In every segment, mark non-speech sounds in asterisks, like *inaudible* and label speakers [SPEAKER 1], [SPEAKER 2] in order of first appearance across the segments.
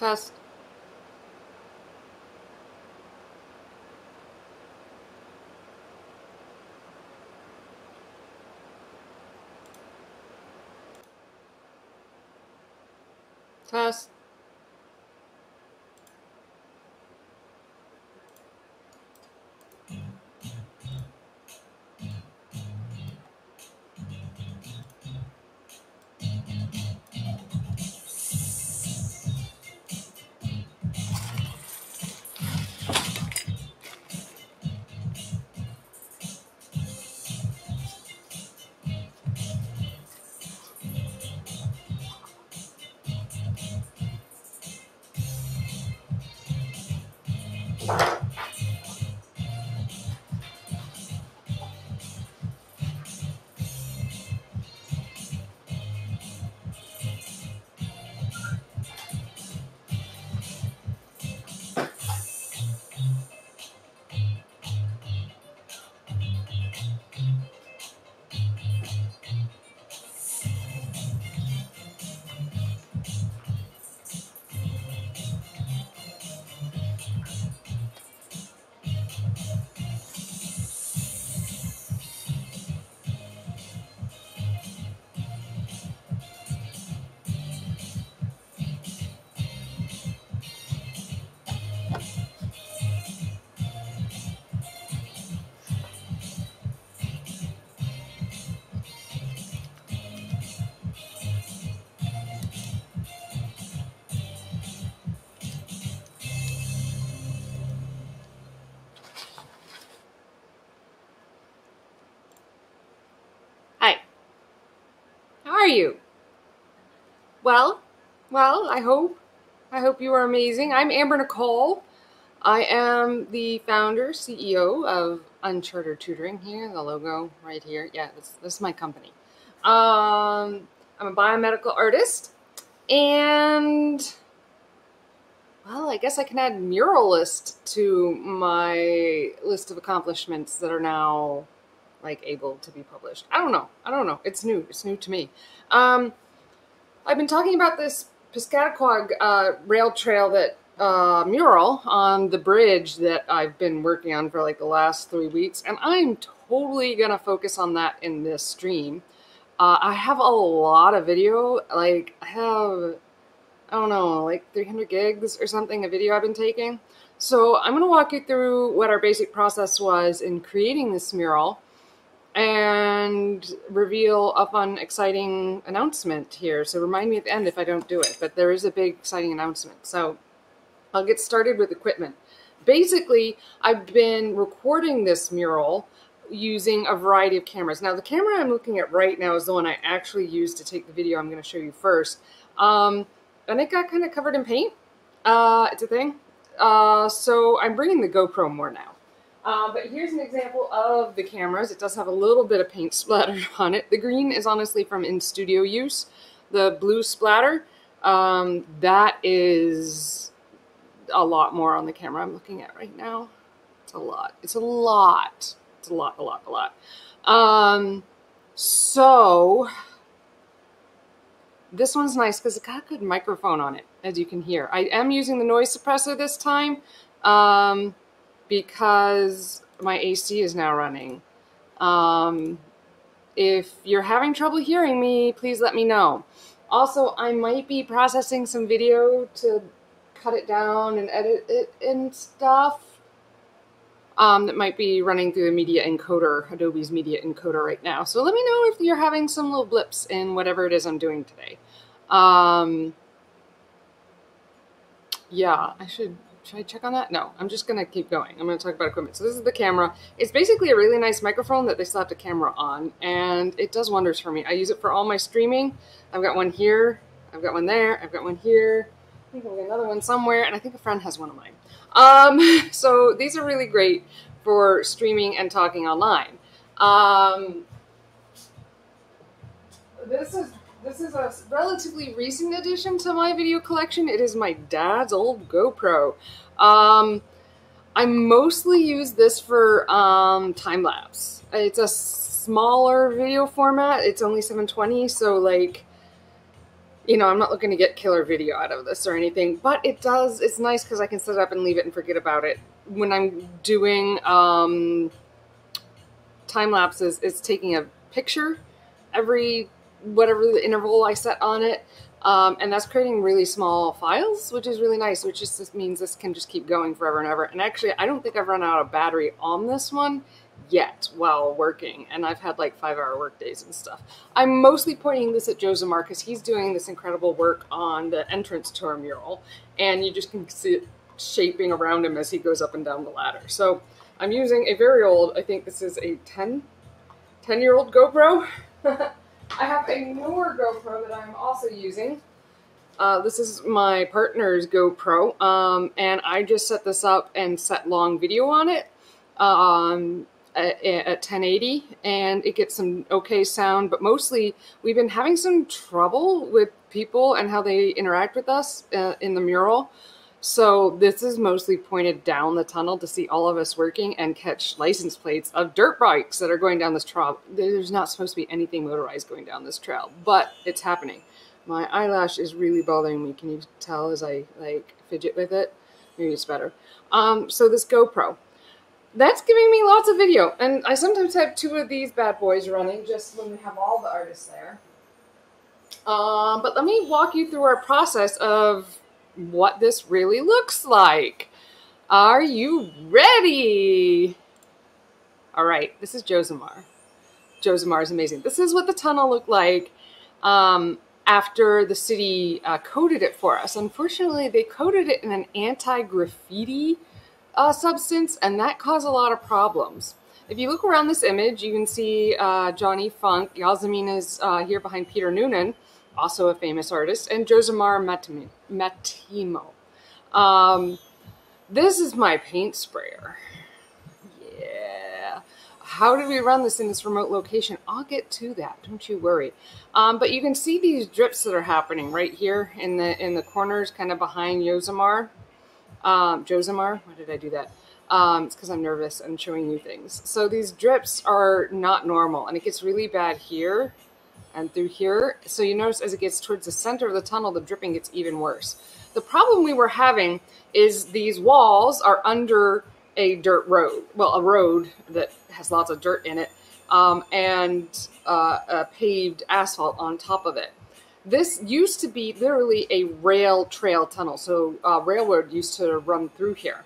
[SPEAKER 1] Test. Test. Well, well, I hope. I hope you are amazing. I'm Amber Nicole. I am the founder, CEO of Unchartered Tutoring here, the logo right here. Yeah, this, this is my company. Um, I'm a biomedical artist and well, I guess I can add muralist to my list of accomplishments that are now like able to be published. I don't know. I don't know. It's new. It's new to me. Um, I've been talking about this Piscataquog uh, rail trail that uh, mural on the bridge that I've been working on for like the last three weeks, and I'm totally gonna focus on that in this stream. Uh, I have a lot of video. Like I have, I don't know, like 300 gigs or something of video I've been taking. So I'm gonna walk you through what our basic process was in creating this mural and reveal a fun, exciting announcement here. So remind me at the end if I don't do it, but there is a big, exciting announcement. So I'll get started with equipment. Basically, I've been recording this mural using a variety of cameras. Now, the camera I'm looking at right now is the one I actually used to take the video I'm going to show you first. Um, and it got kind of covered in paint. Uh, it's a thing. Uh, so I'm bringing the GoPro more now. Um, but here's an example of the cameras. It does have a little bit of paint splattered *laughs* on it. The green is honestly from in-studio use. The blue splatter, um, that is a lot more on the camera I'm looking at right now. It's a lot. It's a lot. It's a lot, a lot, a lot. Um, so this one's nice because it got a good microphone on it, as you can hear. I am using the noise suppressor this time um, because my AC is now running. Um, if you're having trouble hearing me, please let me know. Also, I might be processing some video to cut it down and edit it and stuff. Um, that might be running through the media encoder, Adobe's media encoder right now. So let me know if you're having some little blips in whatever it is I'm doing today. Um, yeah, I should, should I check on that? No, I'm just gonna keep going. I'm gonna talk about equipment. So this is the camera. It's basically a really nice microphone that they slapped a camera on and it does wonders for me. I use it for all my streaming. I've got one here, I've got one there, I've got one here. I think I've got another one somewhere, and I think a friend has one of mine. Um, *laughs* so these are really great for streaming and talking online. Um, this is this is a relatively recent addition to my video collection. It is my dad's old GoPro. Um, I mostly use this for um, time lapse. It's a smaller video format. It's only 720, so like you know, I'm not looking to get killer video out of this or anything, but it does, it's nice because I can set it up and leave it and forget about it. When I'm doing um, time lapses, it's taking a picture every whatever the interval I set on it. Um, and that's creating really small files, which is really nice, which just means this can just keep going forever and ever. And actually, I don't think I've run out of battery on this one yet while working, and I've had like five hour work days and stuff. I'm mostly pointing this at Joe Zamar because he's doing this incredible work on the entrance to our mural, and you just can see it shaping around him as he goes up and down the ladder. So I'm using a very old, I think this is a 10, 10 year old GoPro. *laughs* I have a newer GoPro that I'm also using. Uh, this is my partner's GoPro, um, and I just set this up and set long video on it. Um, at, at 1080 and it gets some okay sound, but mostly we've been having some trouble with people and how they interact with us uh, in the mural. So this is mostly pointed down the tunnel to see all of us working and catch license plates of dirt bikes that are going down this trail. There's not supposed to be anything motorized going down this trail, but it's happening. My eyelash is really bothering me. Can you tell as I like fidget with it? Maybe it's better. Um, so this GoPro that's giving me lots of video. And I sometimes have two of these bad boys running just when we have all the artists there. Um, but let me walk you through our process of what this really looks like. Are you ready? All right, this is. Joe Zamar is amazing. This is what the tunnel looked like um, after the city uh, coded it for us. Unfortunately, they coated it in an anti-graffiti uh, substance, and that caused a lot of problems. If you look around this image, you can see uh, Johnny Funk. Yasmin is uh, here behind Peter Noonan, also a famous artist, and Josimar Matimo. Um, this is my paint sprayer. Yeah. How do we run this in this remote location? I'll get to that. Don't you worry. Um, but you can see these drips that are happening right here in the in the corners, kind of behind Yosimar. Um, Josimar, why did I do that? Um, it's because I'm nervous and showing you things. So these drips are not normal, and it gets really bad here and through here. So you notice as it gets towards the center of the tunnel, the dripping gets even worse. The problem we were having is these walls are under a dirt road, well, a road that has lots of dirt in it, um, and uh, a paved asphalt on top of it. This used to be literally a rail trail tunnel. So uh, railroad used to run through here.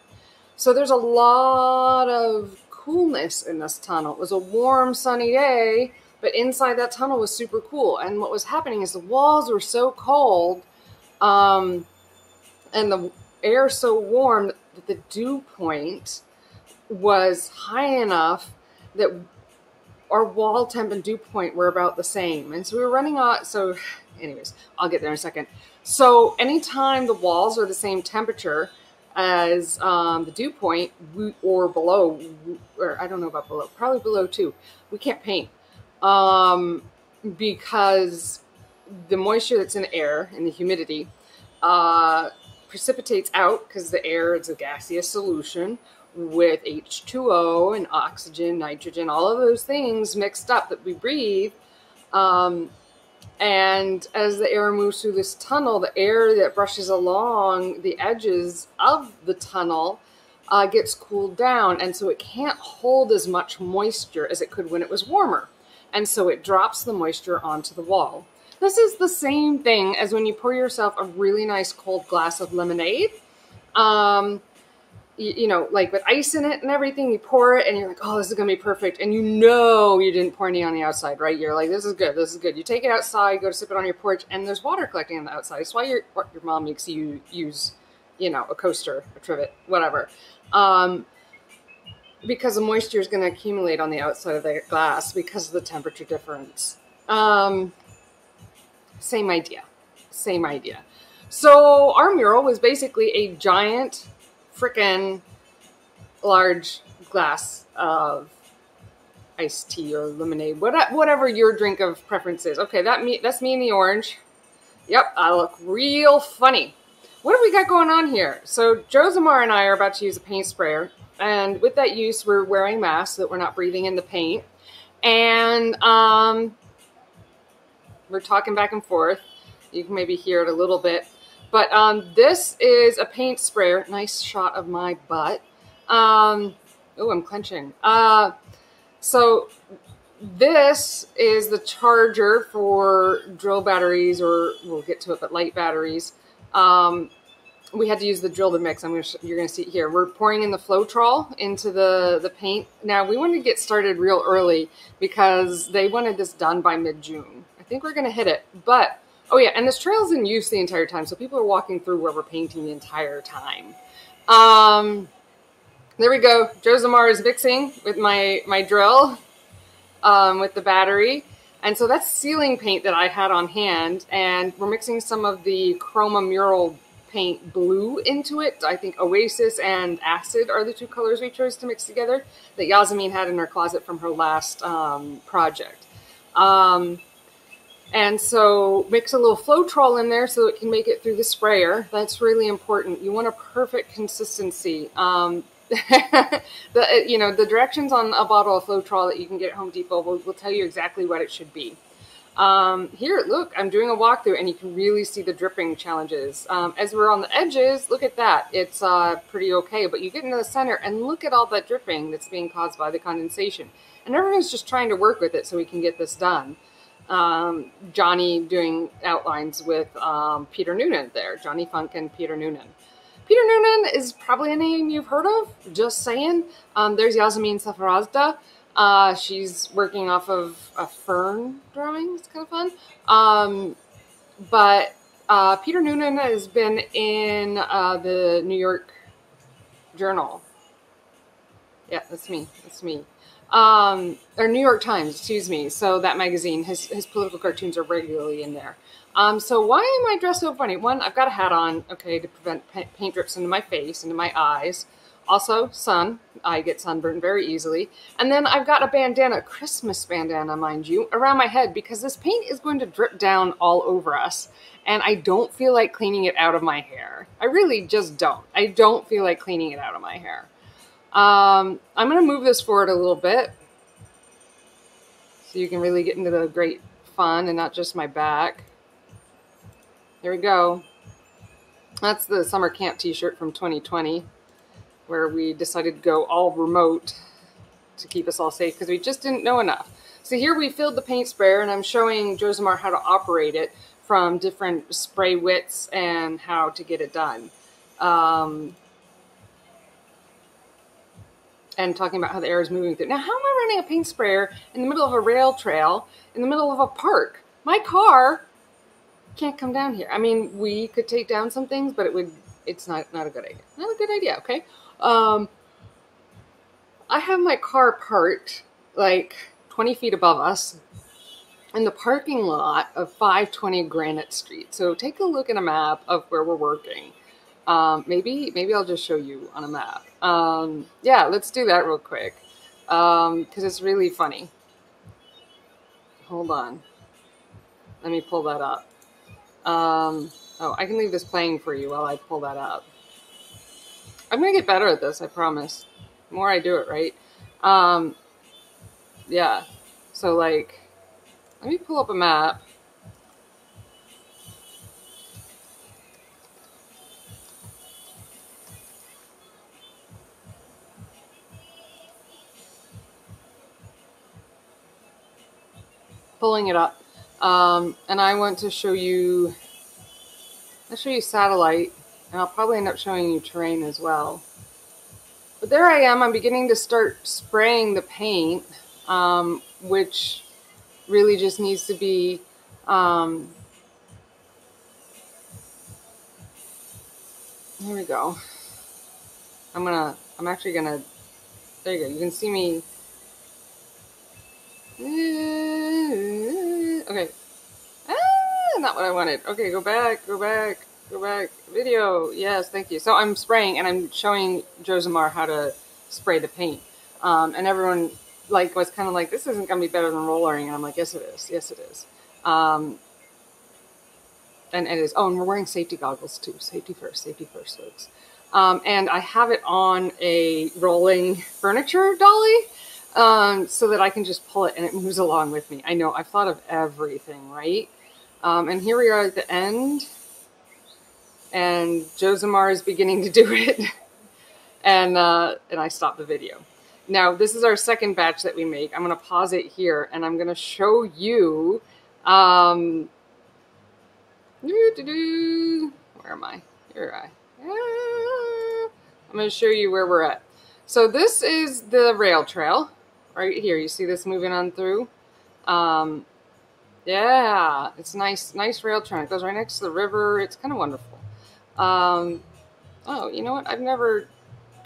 [SPEAKER 1] So there's a lot of coolness in this tunnel. It was a warm, sunny day, but inside that tunnel was super cool. And what was happening is the walls were so cold um, and the air so warm that the dew point was high enough that our wall temp and dew point were about the same. And so we were running out. So anyways, I'll get there in a second. So anytime the walls are the same temperature as um, the dew point or below, or I don't know about below, probably below too, we can't paint um, because the moisture that's in the air and the humidity uh, precipitates out because the air is a gaseous solution with H2O and oxygen, nitrogen, all of those things mixed up that we breathe. Um, and as the air moves through this tunnel, the air that brushes along the edges of the tunnel uh, gets cooled down. And so it can't hold as much moisture as it could when it was warmer. And so it drops the moisture onto the wall. This is the same thing as when you pour yourself a really nice cold glass of lemonade. Um, you, you, know, like with ice in it and everything, you pour it and you're like, oh, this is going to be perfect. And you know you didn't pour any on the outside, right? You're like, this is good, this is good. You take it outside, go to sip it on your porch, and there's water collecting on the outside. That's why your, your mom makes you use, you know, a coaster, a trivet, whatever. Um, because the moisture is going to accumulate on the outside of the glass because of the temperature difference. Um, same idea. Same idea. So our mural was basically a giant freaking large glass of iced tea or lemonade, whatever your drink of preference is. Okay, that me that's me in the orange. Yep, I look real funny. What have we got going on here? So Joe Zamar and I are about to use a paint sprayer, and with that use, we're wearing masks so that we're not breathing in the paint, and um, we're talking back and forth. You can maybe hear it a little bit. But um, this is a paint sprayer. Nice shot of my butt. Um, oh, I'm clenching. Uh, so this is the charger for drill batteries, or we'll get to it, but light batteries. Um, we had to use the drill to mix. I'm gonna you're gonna see it here. We're pouring in the Floetrol into the the paint. Now we wanted to get started real early because they wanted this done by mid June. I think we're gonna hit it, but oh yeah, and this trail's in use the entire time, so people are walking through where we're painting the entire time. Um, there we go. Josemar is mixing with my my drill um, with the battery. And so that's ceiling paint that I had on hand, and we're mixing some of the Chroma Mural paint blue into it. I think Oasis and Acid are the two colors we chose to mix together that Yasmin had in her closet from her last um, project. Um, and so mix a little Floetrol in there so it can make it through the sprayer. That's really important. You want a perfect consistency. Um, *laughs* the you know the directions on a bottle of Floetrol that you can get at Home Depot will, will tell you exactly what it should be. Um, here, look, I'm doing a walkthrough and you can really see the dripping challenges. Um, as we're on the edges, look at that. It's uh, pretty okay, but you get into the center and look at all that dripping that's being caused by the condensation. And everyone's just trying to work with it so we can get this done. Um, Johnny doing outlines with um, Peter Noonan there, Johnny Funk and Peter Noonan. Peter Noonan is probably a name you've heard of, just saying. Um, there's Yasmin Safarazda. Uh, she's working off of a fern drawing. It's kind of fun. Um, but uh, Peter Noonan has been in uh, the New York Journal. Yeah, that's me. That's me. Um, or New York Times, excuse me. So that magazine, his his political cartoons are regularly in there. Um, so why am I dressed so funny? One, I've got a hat on, okay, to prevent paint drips into my face, into my eyes. Also, sun. I get sunburned very easily. And then I've got a bandana, Christmas bandana, mind you, around my head because this paint is going to drip down all over us. And I don't feel like cleaning it out of my hair. I really just don't. I don't feel like cleaning it out of my hair. Um, I'm going to move this forward a little bit so you can really get into the great fun and not just my back. There we go. That's the summer camp t-shirt from 2020 where we decided to go all remote to keep us all safe because we just didn't know enough. So here we filled the paint sprayer and I'm showing Josemar how to operate it from different spray widths and how to get it done. Um, and talking about how the air is moving through. Now, how am I running a paint sprayer in the middle of a rail trail in the middle of a park? My car can't come down here. I mean, we could take down some things, but it would, it's not, not a good idea. Not a good idea, okay? Um, I have my car parked like 20 feet above us in the parking lot of 520 Granite Street. So take a look at a map of where we're working. Um, maybe maybe I'll just show you on a map. Um, yeah, let's do that real quick because um, it's really funny. Hold on. Let me pull that up. Um, oh, I can leave this playing for you while I pull that up. I'm gonna get better at this, I promise. The more I do it, right? Um, yeah. So like, let me pull up a map. Pulling it up. Um, and I want to show you, I'll show you satellite, and I'll probably end up showing you terrain as well. But there I am, I'm beginning to start spraying the paint, um, which really just needs to be um, here we go. I'm gonna, I'm actually gonna, there you go, you can see me Okay. Ah, not what I wanted. Okay, go back, go back, go back. Video. Yes, thank you. So I'm spraying and I'm showing Josemar how to spray the paint. Um, and everyone like was kind of like, this isn't going to be better than rollering. And I'm like, yes, it is. Yes, it is. Um, and it is. Oh, and we're wearing safety goggles too. Safety first. Safety first, folks. Um, and I have it on a rolling *laughs* furniture dolly um, so that I can just pull it and it moves along with me. I know I've thought of everything, right? Um, and here we are at the end, and Josemar is beginning to do *laughs* it, and uh, and I stopped the video. Now this is our second batch that we make. I'm going to pause it here, and I'm going to show you. Um, where am I? Here I. I'm going to show you where we're at. So this is the rail trail right here. You see this moving on through. Um, yeah, it's nice, nice rail trail. It goes right next to the river. It's kind of wonderful. Um, oh, you know what? I've never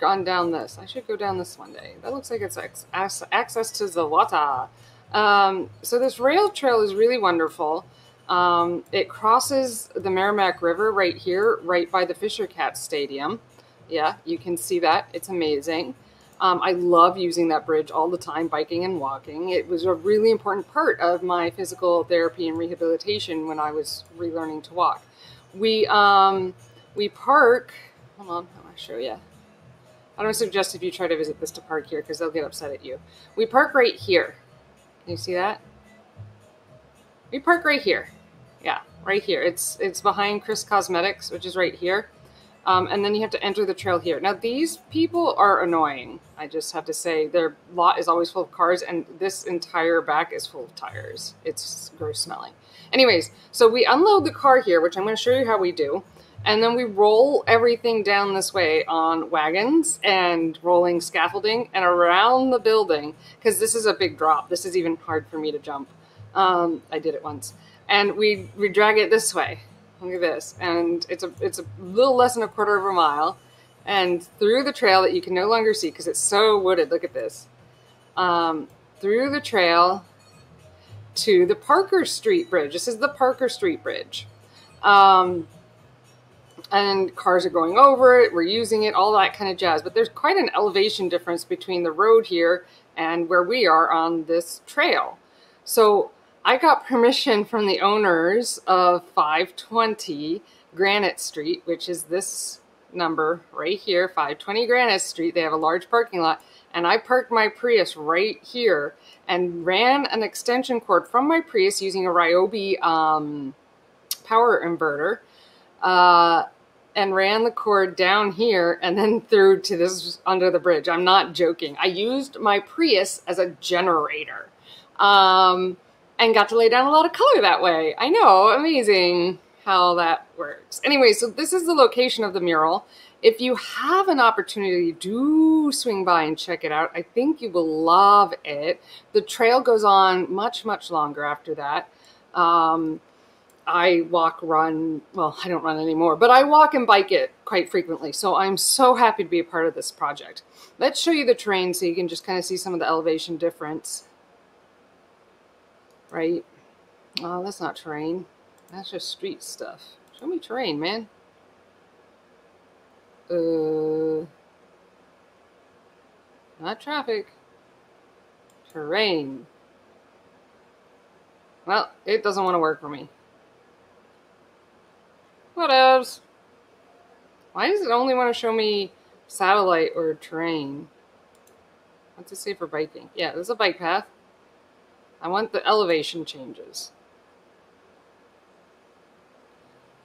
[SPEAKER 1] gone down this. I should go down this one day. That looks like it's access to the water. Um, so this rail trail is really wonderful. Um, it crosses the Merrimack River right here, right by the Fisher Cat Stadium. Yeah, you can see that. It's amazing. Um, I love using that bridge all the time, biking and walking. It was a really important part of my physical therapy and rehabilitation when I was relearning to walk. We um, we park. Hold on, I want to show you. I don't suggest if you try to visit this to park here because they'll get upset at you. We park right here. Can you see that? We park right here. Yeah, right here. It's it's behind Chris Cosmetics, which is right here. Um, and then you have to enter the trail here. Now, these people are annoying. I just have to say, their lot is always full of cars, and this entire back is full of tires. It's gross smelling. Anyways, so we unload the car here, which I'm going to show you how we do. And then we roll everything down this way on wagons and rolling scaffolding and around the building, because this is a big drop. This is even hard for me to jump. Um, I did it once. And we, we drag it this way Look at this. And it's a it's a little less than a quarter of a mile. And through the trail that you can no longer see because it's so wooded. Look at this. Um, through the trail to the Parker Street Bridge. This is the Parker Street Bridge. Um, and cars are going over it, we're using it, all that kind of jazz. But there's quite an elevation difference between the road here and where we are on this trail. So I got permission from the owners of 520 Granite Street, which is this number right here, 520 Granite Street. They have a large parking lot, and I parked my Prius right here and ran an extension cord from my Prius using a Ryobi um, power inverter. Uh, and ran the cord down here and then through to this under the bridge. I'm not joking. I used my Prius as a generator. Um, and got to lay down a lot of color that way. I know, amazing how that works. Anyway, so this is the location of the mural. If you have an opportunity, do swing by and check it out. I think you will love it. The trail goes on much, much longer after that. Um, I walk, run, well, I don't run anymore, but I walk and bike it quite frequently. So I'm so happy to be a part of this project. Let's show you the terrain so you can just kind of see some of the elevation difference right? Oh, that's not terrain. That's just street stuff. Show me terrain, man. Uh, not traffic. Terrain. Well, it doesn't want to work for me. What else? Why does it only want to show me satellite or terrain? What's it say for biking? Yeah, there's a bike path. I want the elevation changes.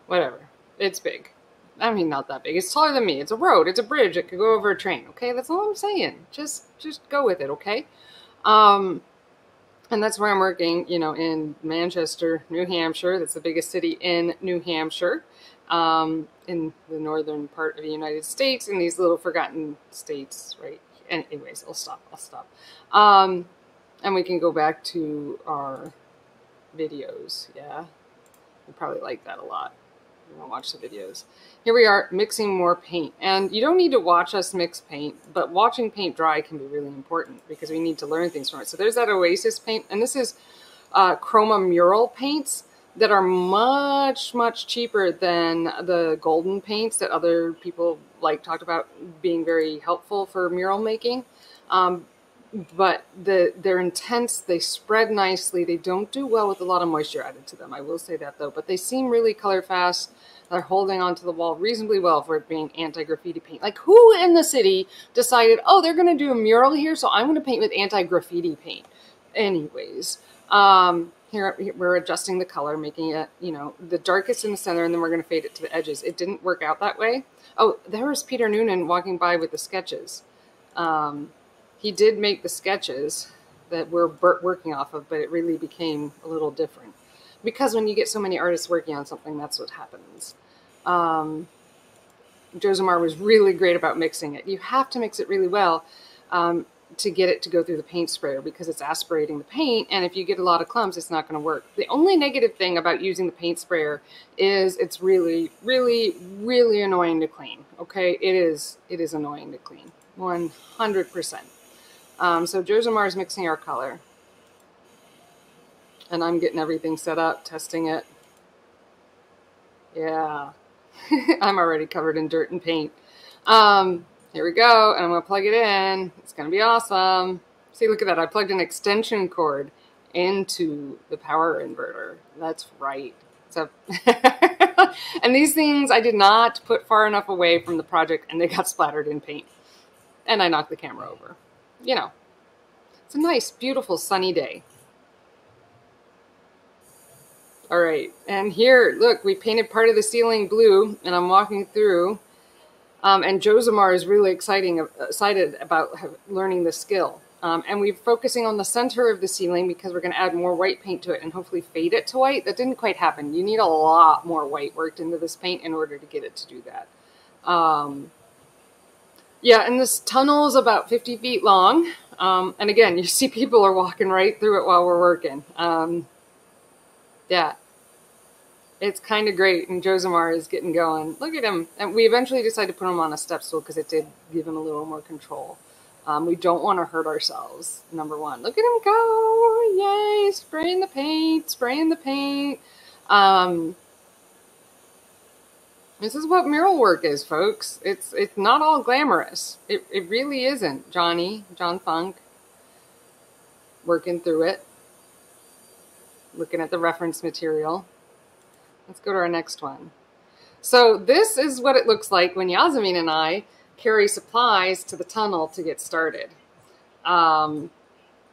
[SPEAKER 1] Whatever. It's big. I mean, not that big. It's taller than me. It's a road. It's a bridge. It could go over a train. Okay, that's all I'm saying. Just, just go with it. Okay. Um, and that's where I'm working. You know, in Manchester, New Hampshire. That's the biggest city in New Hampshire, um, in the northern part of the United States. In these little forgotten states, right? Anyways, I'll stop. I'll stop. Um, and we can go back to our videos, yeah? You probably like that a lot. You want to watch the videos. Here we are mixing more paint. And you don't need to watch us mix paint, but watching paint dry can be really important because we need to learn things from it. So there's that Oasis paint, and this is uh, Chroma mural paints that are much, much cheaper than the golden paints that other people like talked about being very helpful for mural making. Um, but the they're intense. They spread nicely. They don't do well with a lot of moisture added to them. I will say that though. But they seem really color fast. They're holding onto the wall reasonably well for it being anti-graffiti paint. Like who in the city decided, oh, they're going to do a mural here, so I'm going to paint with anti-graffiti paint. Anyways, um, here we're adjusting the color, making it, you know, the darkest in the center, and then we're going to fade it to the edges. It didn't work out that way. Oh, there was Peter Noonan walking by with the sketches. Um, he did make the sketches that we're working off of, but it really became a little different. Because when you get so many artists working on something, that's what happens. Um, Josemar was really great about mixing it. You have to mix it really well. Um, to get it to go through the paint sprayer because it's aspirating the paint and if you get a lot of clumps it's not going to work. The only negative thing about using the paint sprayer is it's really really really annoying to clean. Okay, it is it is annoying to clean 100%. Um, so Josemar is mixing our color and I'm getting everything set up, testing it. Yeah, *laughs* I'm already covered in dirt and paint. Um, here we go, and I'm gonna plug it in. It's gonna be awesome. See, look at that. I plugged an extension cord into the power inverter. That's right. So, *laughs* and these things I did not put far enough away from the project and they got splattered in paint. And I knocked the camera over. You know, it's a nice, beautiful, sunny day. All right, and here, look, we painted part of the ceiling blue, and I'm walking through um, and Josemar is really exciting, excited about learning the skill. Um, and we're focusing on the center of the ceiling because we're going to add more white paint to it and hopefully fade it to white. That didn't quite happen. You need a lot more white worked into this paint in order to get it to do that. Um, yeah, and this tunnel is about 50 feet long. Um, and again, *laughs* you see people are walking right through it while we're working. Um, yeah, it's kind of great. And Josemar is getting going. Look at him. And we eventually decided to put him on a step stool because it did give him a little more control. Um, we don't want to hurt ourselves, number one. Look at him go. Yay. Spraying the paint, spraying the paint. Um, this is what mural work is, folks. It's it's not all glamorous. It, it really isn't. Johnny, John Funk, working through it, looking at the reference material. Let's go to our next one. So this is what it looks like when Yasmin and I carry supplies to the tunnel to get started. Um,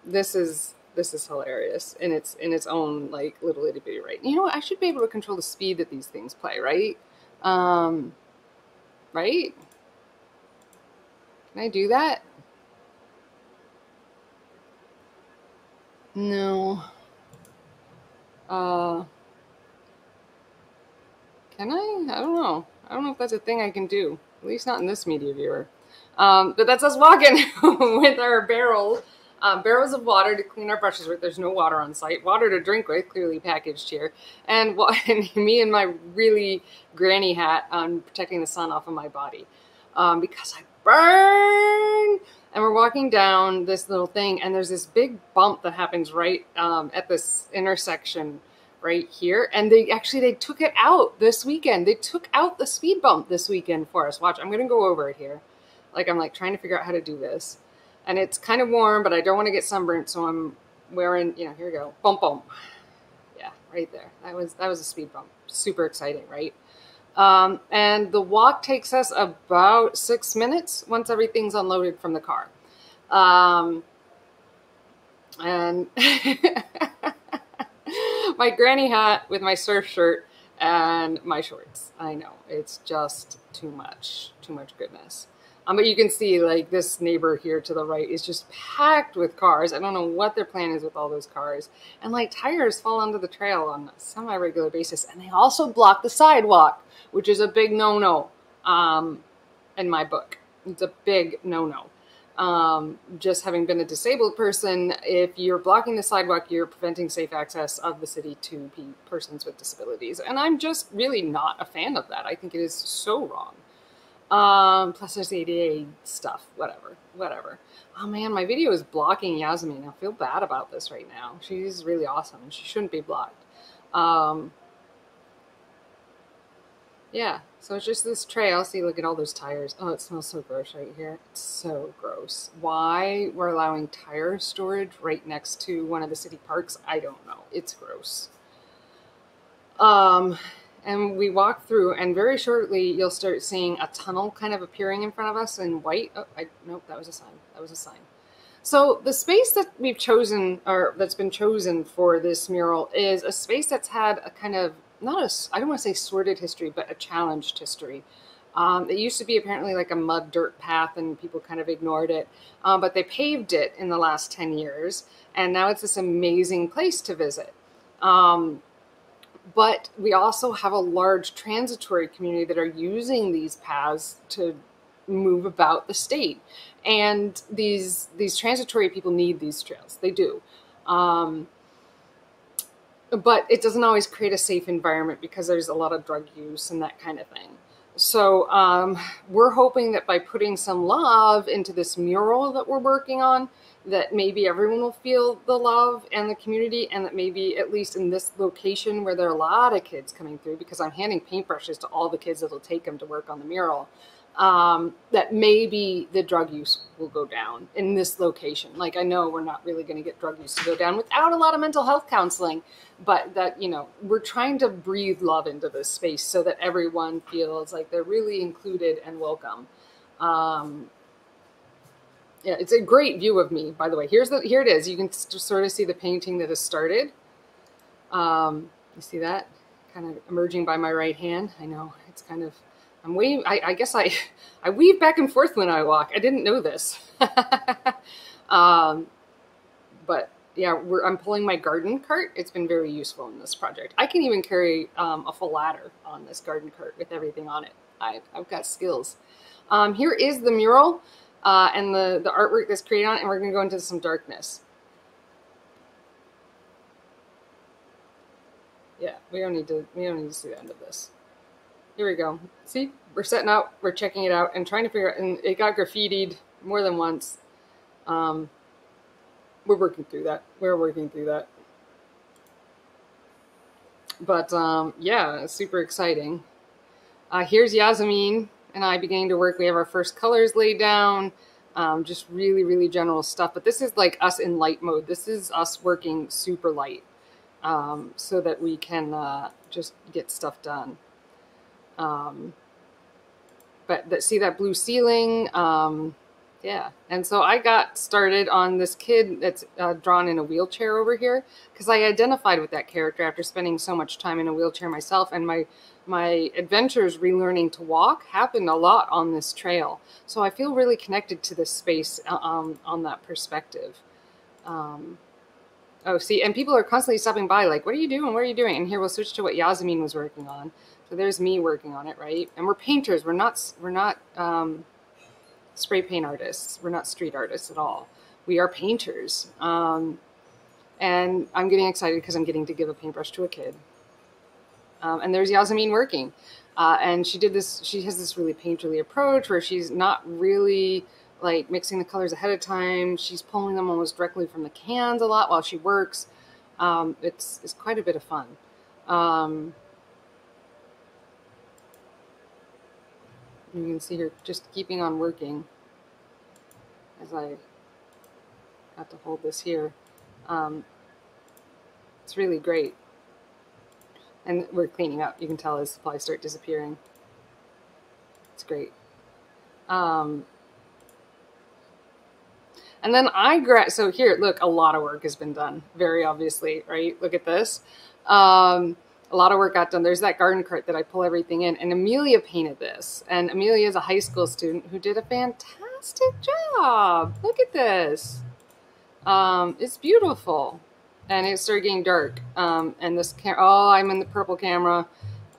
[SPEAKER 1] this is this is hilarious in its in its own like little itty bitty right. You know what? I should be able to control the speed that these things play, right? Um, right? Can I do that? No. Uh. Can I? I don't know. I don't know if that's a thing I can do. At least not in this media viewer. Um, but that's us walking *laughs* with our barrels, um, barrels of water to clean our brushes with. There's no water on site. Water to drink with, clearly packaged here. And, *laughs* and me and my really granny hat on protecting the sun off of my body. Um, because I burn. And we're walking down this little thing, and there's this big bump that happens right um, at this intersection right here. And they actually, they took it out this weekend. They took out the speed bump this weekend for us. Watch, I'm going to go over it here. Like I'm like trying to figure out how to do this. And it's kind of warm, but I don't want to get sunburnt. So I'm wearing, you know, here we go. Bump, bump. Yeah, right there. That was, that was a speed bump. Super exciting, right? Um, and the walk takes us about six minutes once everything's unloaded from the car. Um, and *laughs* my granny hat with my surf shirt and my shorts. I know it's just too much, too much goodness. Um, but you can see like this neighbor here to the right is just packed with cars. I don't know what their plan is with all those cars. And like tires fall onto the trail on a semi-regular basis. And they also block the sidewalk, which is a big no-no um, in my book. It's a big no-no um, just having been a disabled person, if you're blocking the sidewalk, you're preventing safe access of the city to persons with disabilities. And I'm just really not a fan of that. I think it is so wrong. Um, plus there's ADA stuff, whatever, whatever. Oh man, my video is blocking Yasmin. I feel bad about this right now. She's really awesome. And she shouldn't be blocked. Um, yeah, so it's just this trail. See, look at all those tires. Oh, it smells so gross right here. It's so gross. Why we're allowing tire storage right next to one of the city parks, I don't know. It's gross. Um, and we walk through, and very shortly you'll start seeing a tunnel kind of appearing in front of us in white. Oh, I nope, that was a sign. That was a sign. So the space that we've chosen, or that's been chosen for this mural, is a space that's had a kind of not a I don't want to say sordid history, but a challenged history. Um, it used to be apparently like a mud dirt path, and people kind of ignored it. Um, but they paved it in the last ten years, and now it's this amazing place to visit. Um, but we also have a large transitory community that are using these paths to move about the state. And these these transitory people need these trails. They do. Um, but it doesn't always create a safe environment because there's a lot of drug use and that kind of thing. So um, we're hoping that by putting some love into this mural that we're working on that maybe everyone will feel the love and the community and that maybe at least in this location where there are a lot of kids coming through because i'm handing paintbrushes to all the kids that'll take them to work on the mural um, that maybe the drug use will go down in this location. Like I know we're not really going to get drug use to go down without a lot of mental health counseling, but that you know we're trying to breathe love into this space so that everyone feels like they're really included and welcome. Um, yeah, it's a great view of me. By the way, here's the here it is. You can sort of see the painting that has started. Um, you see that kind of emerging by my right hand. I know it's kind of I'm weaving. I, I, guess I, *laughs* I weave back and forth when I walk. I didn't know this. *laughs* um, but yeah, I'm pulling my garden cart. It's been very useful in this project. I can even carry um, a full ladder on this garden cart with everything on it. I, have got skills. Um, here is the mural uh, and the, the artwork that's created on it, and we're going to go into some darkness. Yeah, we don't need to. We don't need to see the end of this. Here we go. See, we're setting out, we're checking it out, and trying to figure out, and it got graffitied more than once. Um, we're working through that. We're working through that. But um, yeah, super exciting. Uh, here's Yasmin and I beginning to work. We have our first colors laid down. Um, just really, really general stuff. But this is like us in light mode. This is us working super light um, so that we can uh, just get stuff done. Um, but that see that blue ceiling, um, yeah. And so I got started on this kid that's uh, drawn in a wheelchair over here because I identified with that character after spending so much time in a wheelchair myself, and my my adventures relearning to walk happened a lot on this trail. So I feel really connected to this space uh, um, on that perspective. Um, oh, see, and people are constantly stopping by, like, "What are you doing? What are you doing?" And here we'll switch to what Yasmin was working on. So there's me working on it, right? And we're painters. We're not we're not um, spray paint artists. We're not street artists at all. We are painters. Um, and I'm getting excited because I'm getting to give a paintbrush to a kid. Um, and there's Yasmin working. Uh, and she did this, she has this really painterly approach where she's not really like mixing the colors ahead of time. She's pulling them almost directly from the cans a lot while she works. Um, it's, it's quite a bit of fun. Um, You can see her just keeping on working as I have to hold this here. Um, it's really great. And we're cleaning up. You can tell as supplies start disappearing. It's great. Um, and then I grab, so here, look, a lot of work has been done, very obviously, right? Look at this. Um, a lot of work got done. There's that garden cart that I pull everything in. And Amelia painted this. And Amelia is a high school student who did a fantastic job. Look at this. Um, it's beautiful. And it started getting dark. Um, and this camera, oh, I'm in the purple camera.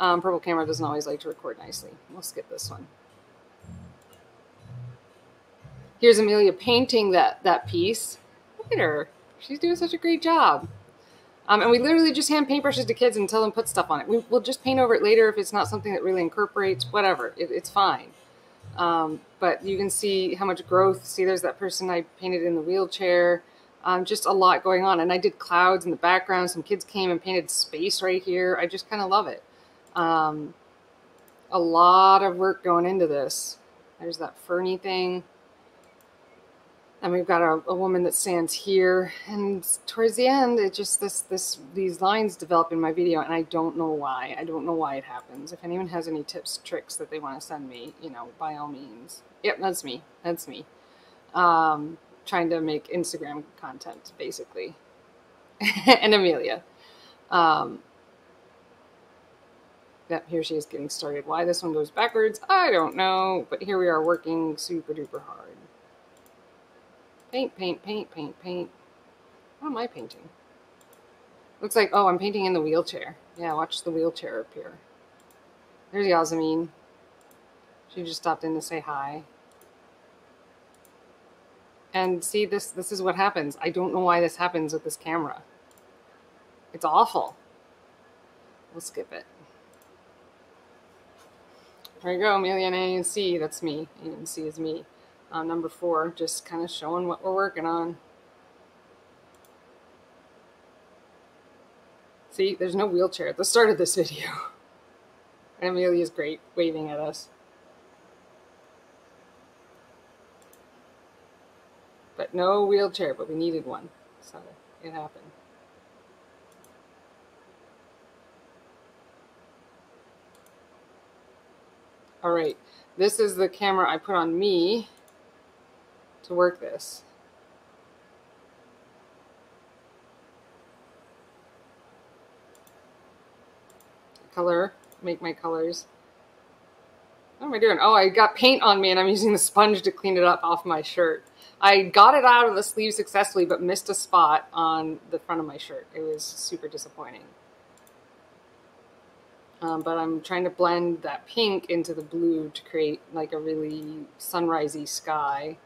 [SPEAKER 1] Um, purple camera doesn't always like to record nicely. We'll skip this one. Here's Amelia painting that, that piece. Look at her. She's doing such a great job. Um, and we literally just hand paintbrushes to kids and tell them put stuff on it. We, will just paint over it later if it's not something that really incorporates, whatever. It, it's fine. Um, but you can see how much growth. See, there's that person I painted in the wheelchair. Um, just a lot going on. And I did clouds in the background. Some kids came and painted space right here. I just kind of love it. Um, a lot of work going into this. There's that ferny thing. And we've got a, a, woman that stands here, and towards the end, it just this this these lines develop in my video, and I don't know why. I don't know why it happens. If anyone has any tips, tricks that they want to send me, you know, by all means. Yep, that's me. That's me. Um, trying to make Instagram content, basically. *laughs* and Amelia. Um, Yep, here she is getting started. Why this one goes backwards, I don't know. But here we are working super duper hard. Paint, paint, paint, paint, paint. What am I painting? Looks like, oh, I'm painting in the wheelchair. Yeah, watch the wheelchair appear. There's Yasmin. She just stopped in to say hi. And see, this this is what happens. I don't know why this happens with this camera. It's awful. We'll skip it. There you go, Amelia and A and C. That's me. A and C is me. Uh, number four, just kind of showing what we're working on. See, there's no wheelchair at the start of this *laughs* video. And Amelia's great, waving at us. But no wheelchair, but we needed one. So it happened. All right, this is the camera I put on me to work this. Color, make my colors. What am I doing? Oh, I got paint on me and I'm using the sponge to clean it up off my shirt. I got it out of the sleeve successfully, but missed a spot on the front of my shirt. It was super disappointing. Um, but I'm trying to blend that pink into the blue to create like a really sunrisey sky.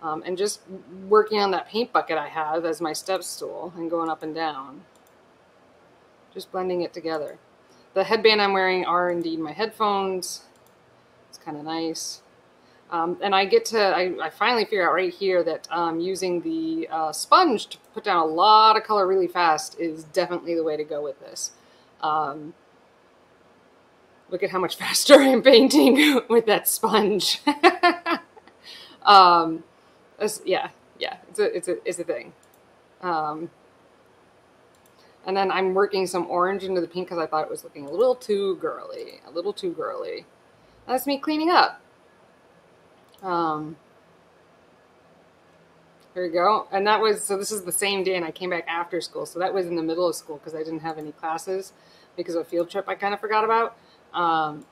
[SPEAKER 1] Um, and just working on that paint bucket I have as my step stool and going up and down. Just blending it together. The headband I'm wearing are indeed my headphones. It's kind of nice. Um, and I get to, I, I, finally figure out right here that um, using the uh, sponge to put down a lot of color really fast is definitely the way to go with this. Um, look at how much *laughs* faster I'm painting *laughs* with that sponge. *laughs* um, yeah, yeah, it's a, it's a, it's a thing. Um, and then I'm working some orange into the pink because I thought it was looking a little too girly, a little too girly. That's me cleaning up. Um, here we go. And that was, so this is the same day and I came back after school. So that was in the middle of school because I didn't have any classes because of a field trip I kind of forgot about. Um,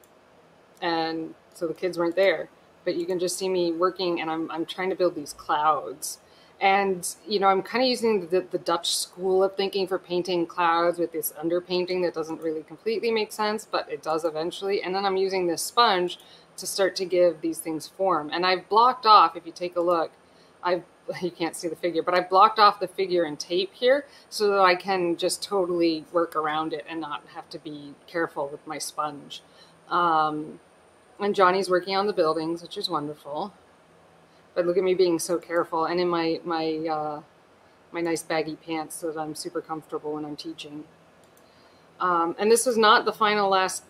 [SPEAKER 1] and so the kids weren't there. But you can just see me working, and I'm, I'm trying to build these clouds. And, you know, I'm kind of using the, the Dutch school of thinking for painting clouds with this underpainting that doesn't really completely make sense, but it does eventually. And then I'm using this sponge to start to give these things form. And I've blocked off, if you take a look, I've *laughs* you can't see the figure, but I've blocked off the figure in tape here so that I can just totally work around it and not have to be careful with my sponge. Um, and Johnny's working on the buildings, which is wonderful. But look at me being so careful and in my, my, uh, my nice baggy pants so that I'm super comfortable when I'm teaching. Um, and this is not the final last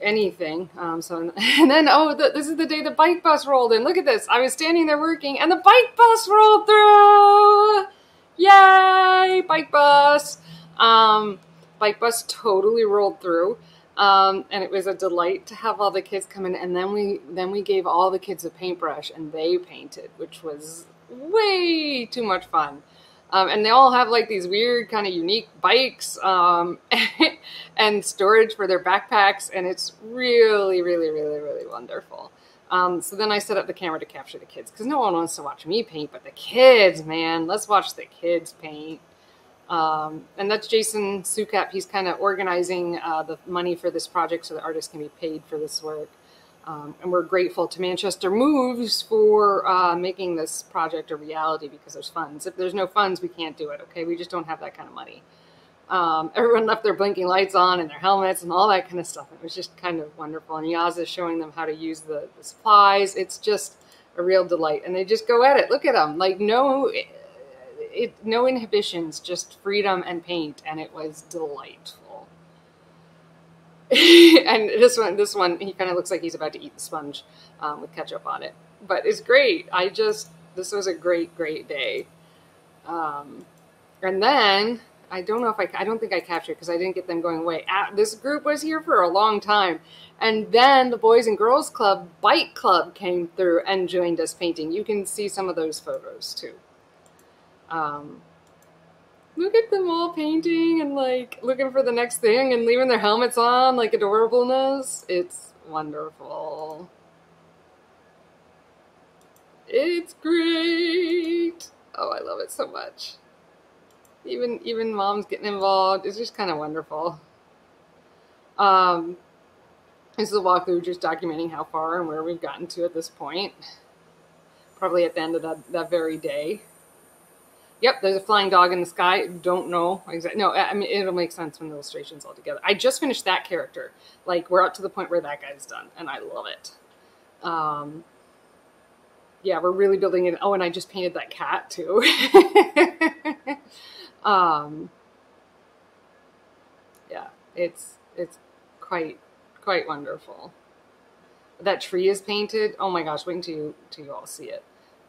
[SPEAKER 1] anything. Um, so, *laughs* and then, oh, the, this is the day the bike bus rolled in. Look at this. I was standing there working and the bike bus rolled through. Yay, bike bus. Um, bike bus totally rolled through. Um, and it was a delight to have all the kids come in. And then we, then we gave all the kids a paintbrush and they painted, which was way too much fun. Um, and they all have like these weird kind of unique bikes um, *laughs* and storage for their backpacks and it's really really really really wonderful. Um, so then i set up the camera to capture the kids because no one wants to watch me paint but the kids man. Let's watch the kids paint. Um, and that's jason sukap he's kind of organizing uh, the money for this project so the artists can be paid for this work um, and we're grateful to Manchester Moves for uh, making this project a reality because there's funds. If there's no funds, we can't do it, okay? We just don't have that kind of money. Um, everyone left their blinking lights on and their helmets and all that kind of stuff. It was just kind of wonderful. And Yaz is showing them how to use the, the supplies. It's just a real delight. And they just go at it. Look at them. Like no, it, no inhibitions, just freedom and paint. And it was delightful. *laughs* and this one, this one, he kind of looks like he's about to eat the sponge um, with ketchup on it. But it's great. I just, this was a great, great day. Um, and then I don't know if I, I don't think I captured because I didn't get them going away. Ah, this group was here for a long time. And then the Boys and Girls Club, Bike Club came through and joined us painting. You can see some of those photos too. Um, look at them all painting and like looking for the next thing and leaving their helmets on, like adorableness. It's wonderful. It's great. Oh, I love it so much. Even even mom's getting involved. It's just kind of wonderful. Um, this is a walkthrough just documenting how far and where we've gotten to at this point. Probably at the end of that, that very day. Yep, there's a flying dog in the sky. Don't know exactly. No, I mean it'll make sense when the illustrations all together. I just finished that character. Like we're up to the point where that guy's done, and I love it. Um, yeah, we're really building it. Oh, and I just painted that cat too. *laughs* um, yeah, it's it's quite quite wonderful. That tree is painted. Oh my gosh, wait until you, until you all see it.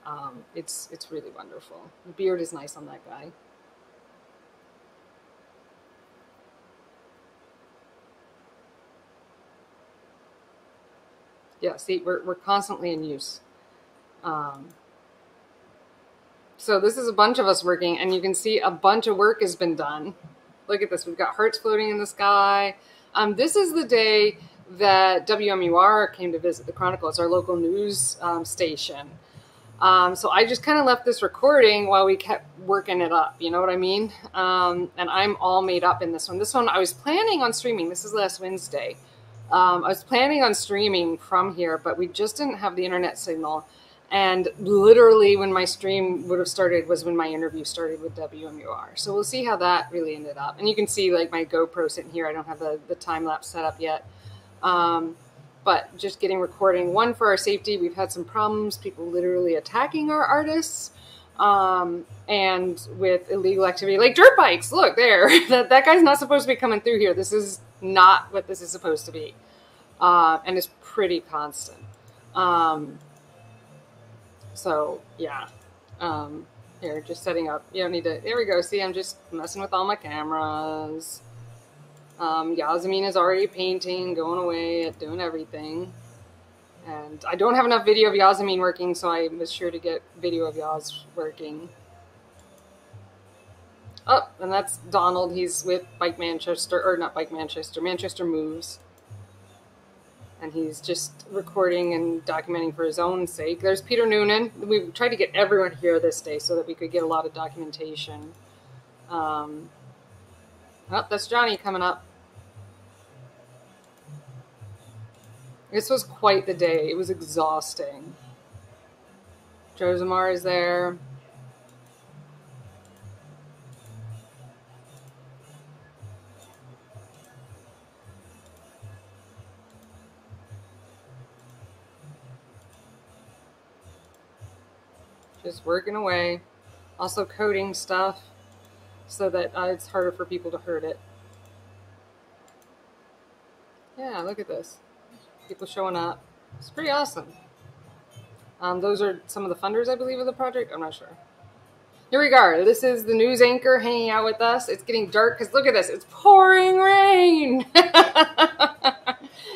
[SPEAKER 1] Um, it's it's really wonderful. The beard is nice on that guy. Yeah, see, we're, we're constantly in use. Um, so this is a bunch of us working, and you can see a bunch of work has been done. Look at this. We've got hearts floating in the sky. Um, this is the day that WMUR came to visit the Chronicle. It's our local news um, station. Um, so I just kind of left this recording while we kept working it up. You know what I mean? Um, and I'm all made up in this one. This one I was planning on streaming. This is last Wednesday. Um, I was planning on streaming from here, but we just didn't have the internet signal. And literally, when my stream would have started was when my interview started with WMUR. So we'll see how that really ended up. And you can see like my GoPro sitting here. I don't have the, the time lapse set up yet. Um, but just getting recording. One for our safety, we've had some problems, people literally attacking our artists. Um, and with illegal activity like dirt bikes, look there, *laughs* that, that guy's not supposed to be coming through here. This is not what this is supposed to be. Uh, and it's pretty constant. Um, so yeah. Um, here, just setting up. You don't need to. There we go. See, I'm just messing with all my cameras. Um, Yasmin is already painting, going away, doing everything. And I don't have enough video of Yasmin working, so I was sure to get video of Yas working. Oh, and that's Donald. He's with Bike Manchester, or not Bike Manchester, Manchester Moves and he's just recording and documenting for his own sake. There's Peter Noonan. We've tried to get everyone here this day so that we could get a lot of documentation. Um, oh, that's Johnny coming up. This was quite the day. It was exhausting. Josemar is there. just working away. Also coating stuff so that uh, it's harder for people to hurt it. Yeah, look at this. People showing up. It's pretty awesome. Um, those are some of the funders, I believe, of the project. I'm not sure. Here we go. This is the news anchor hanging out with us. It's getting dark because look at this. It's pouring rain. *laughs*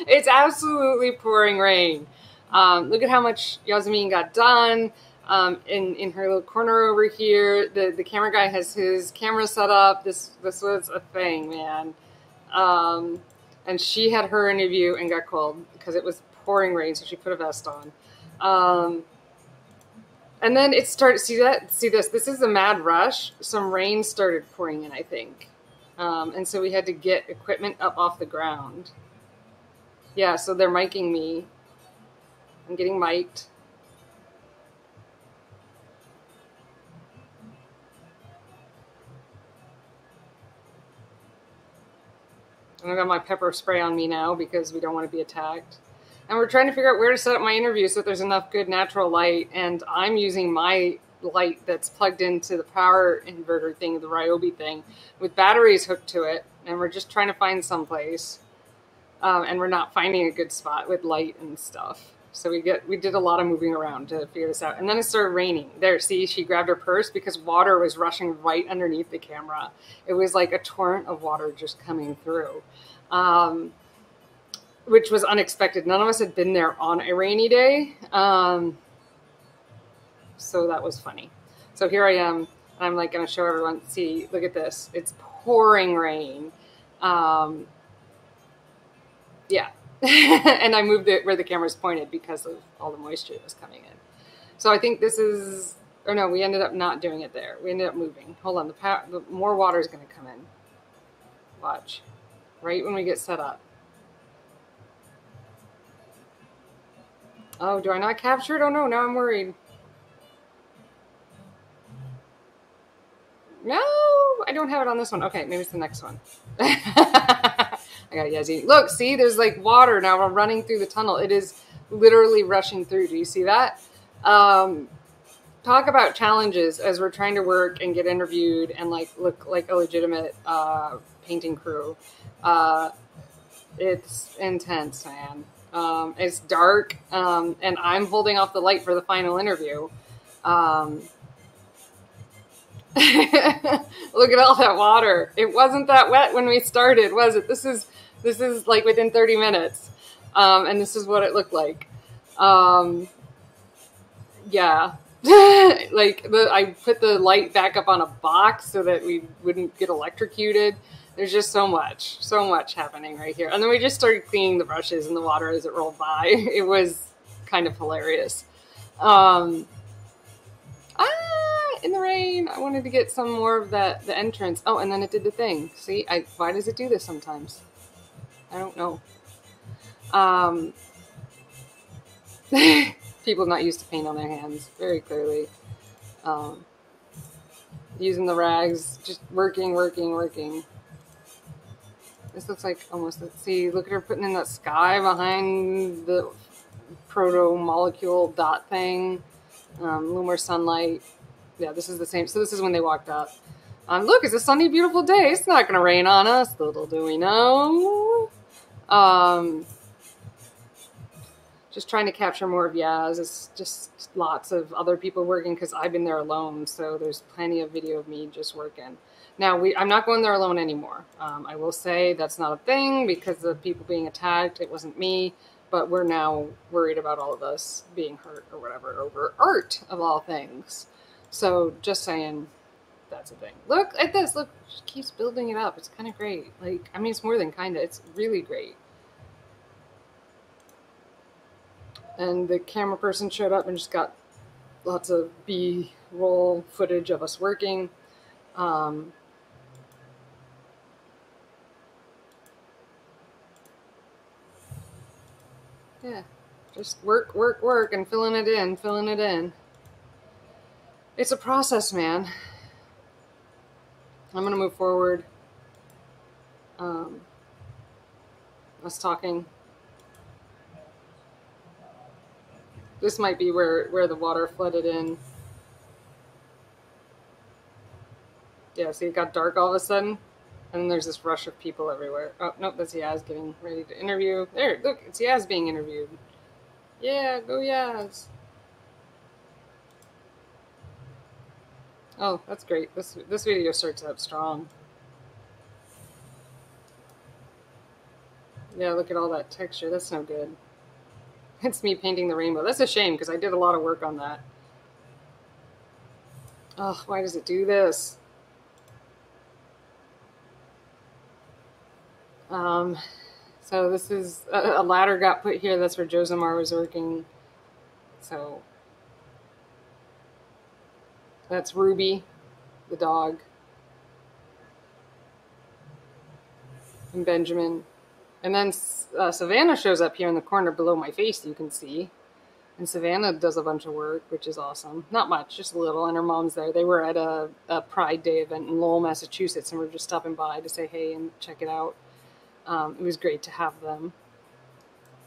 [SPEAKER 1] it's absolutely pouring rain. Um, look at how much Yasmin got done um, in in her little corner over here. The the camera guy has his camera set up. This this was a thing, man. Um, and she had her interview and got cold because it was pouring rain, so she put a vest on. Um, and then it started. See that? See this? This is a mad rush. Some rain started pouring in, I think, um, and so we had to get equipment up off the ground. Yeah, so they're miking me. I'm getting mic'd. I've got my pepper spray on me now because we don't want to be attacked. And we're trying to figure out where to set up my interview so that there's enough good natural light. And I'm using my light that's plugged into the power inverter thing, the Ryobi thing, with batteries hooked to it. And we're just trying to find some place. Um, and we're not finding a good spot with light and stuff. So we get we did a lot of moving around to figure this out. And then it started raining. There, see, she grabbed her purse because water was rushing right underneath the camera. It was like a torrent of water just coming through. Um, which was unexpected. None of us had been there on a rainy day. Um, so that was funny. So here I am. I'm like going to show everyone. See, look at this. It's pouring rain. Um, yeah. *laughs* and I moved it where the camera's pointed because of all the moisture that was coming in. So I think this is, or no, we ended up not doing it there. We ended up moving. Hold on, the, the more water is going to come in. Watch. Right when we get set up. Oh, do I not capture it? Oh no, now I'm worried. No, I don't have it on this one. Okay, maybe it's the next one. *laughs* I got Yezi. Look, see, there's like water now We're running through the tunnel. It is literally rushing through. Do you see that? Um, talk about challenges as we're trying to work and get interviewed and like look like a legitimate uh, painting crew. Uh, it's intense, man. Um, it's dark, um, and I'm holding off the light for the final interview. Um, *laughs* look at all that water. It wasn't that wet when we started, was it? This is this is like within 30 minutes, um, and this is what it looked like. Um, yeah, *laughs* like the, I put the light back up on a box so that we wouldn't get electrocuted. There's just so much, so much happening right here. And then we just started cleaning the brushes and the water as it rolled by. *laughs* It was kind of hilarious. Um, ah, in the rain. I wanted to get some more of that the entrance. Oh, and then it did the thing. See, I why does it do this sometimes? I don't know. Um, *laughs* people not used to paint on their hands very clearly. Um, using the rags, just working, working, working. This looks like almost, let's see, look at her putting in that sky behind the proto molecule dot thing. Um, a little more sunlight. Yeah, this is the same. So this is when they walked up. Um, look, it's a sunny, beautiful day. It's not going to rain on us. Little do we know. Um, just trying to capture more of Yaz. It's just lots of other people working because I've been there alone. So there's plenty of video of me just working. Now we, I'm not going there alone anymore. Um, I will say that's not a thing because of people being attacked. It wasn't me, but we're now worried about all of us being hurt or whatever over art of all things. So just saying, that's a thing. Look at this. Look, she keeps building it up. It's kind of great. Like, I mean, it's more than kind of. It's really great. And the camera person showed up and just got lots of B-roll footage of us working. Um, Yeah. Just work, work, work, and filling it in, filling it in. It's a process, man. I'm going to move forward. Um, us talking. This might be where, where the water flooded in. Yeah, see, it got dark all of a sudden. And then there's this rush of people everywhere. Oh, nope, that's Yaz getting ready to interview. There, look, it's Yaz being interviewed. Yeah, go Yaz. Oh, that's great. This this video starts out strong. Yeah, look at all that texture. That's no good. It's me painting the rainbow. That's a shame because I did a lot of work on that. Oh, why does it do this? Um, so this is a, a, ladder got put here. That's where Josemar was working. So that's Ruby, the dog, and Benjamin. And then uh, Savannah shows up here in the corner below my face, you can see. And Savannah does a bunch of work, which is awesome. Not much, just a little. And her mom's there. They were at a, a Pride Day event in Lowell, Massachusetts, and we're just stopping by to say hey and check it out. Um, it was great to have them.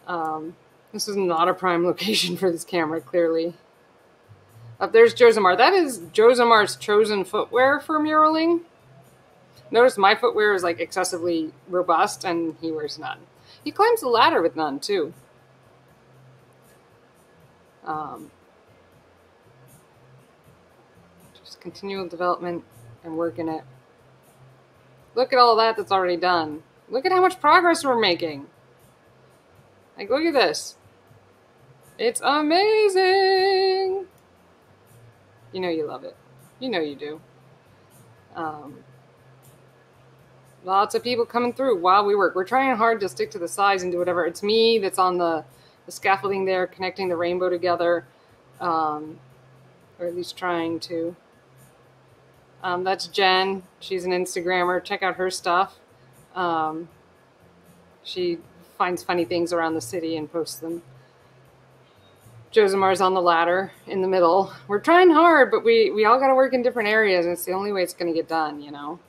[SPEAKER 1] Um, this is not a prime *laughs* location for this camera, clearly. Up there's Josemar. That is Josemar's chosen footwear for muraling. Notice my footwear is like excessively robust and he wears none. He climbs the ladder with none too. Um, just continual development and working it. Look at all that that's already done. Look at how much progress we're making. Like, look at this. It's amazing. You know you love it. You know you do. Um, lots of people coming through while we work. We're trying hard to stick to the size and do whatever. It's me that's on the, the scaffolding there, connecting the rainbow together, um, or at least trying to. Um, that's Jen. She's an Instagrammer. Check out her stuff. Um, she finds funny things around the city and posts them. Josimar's on the ladder in the middle. We're trying hard, but we, we all got to work in different areas, and it's the only way it's going to get done, you know?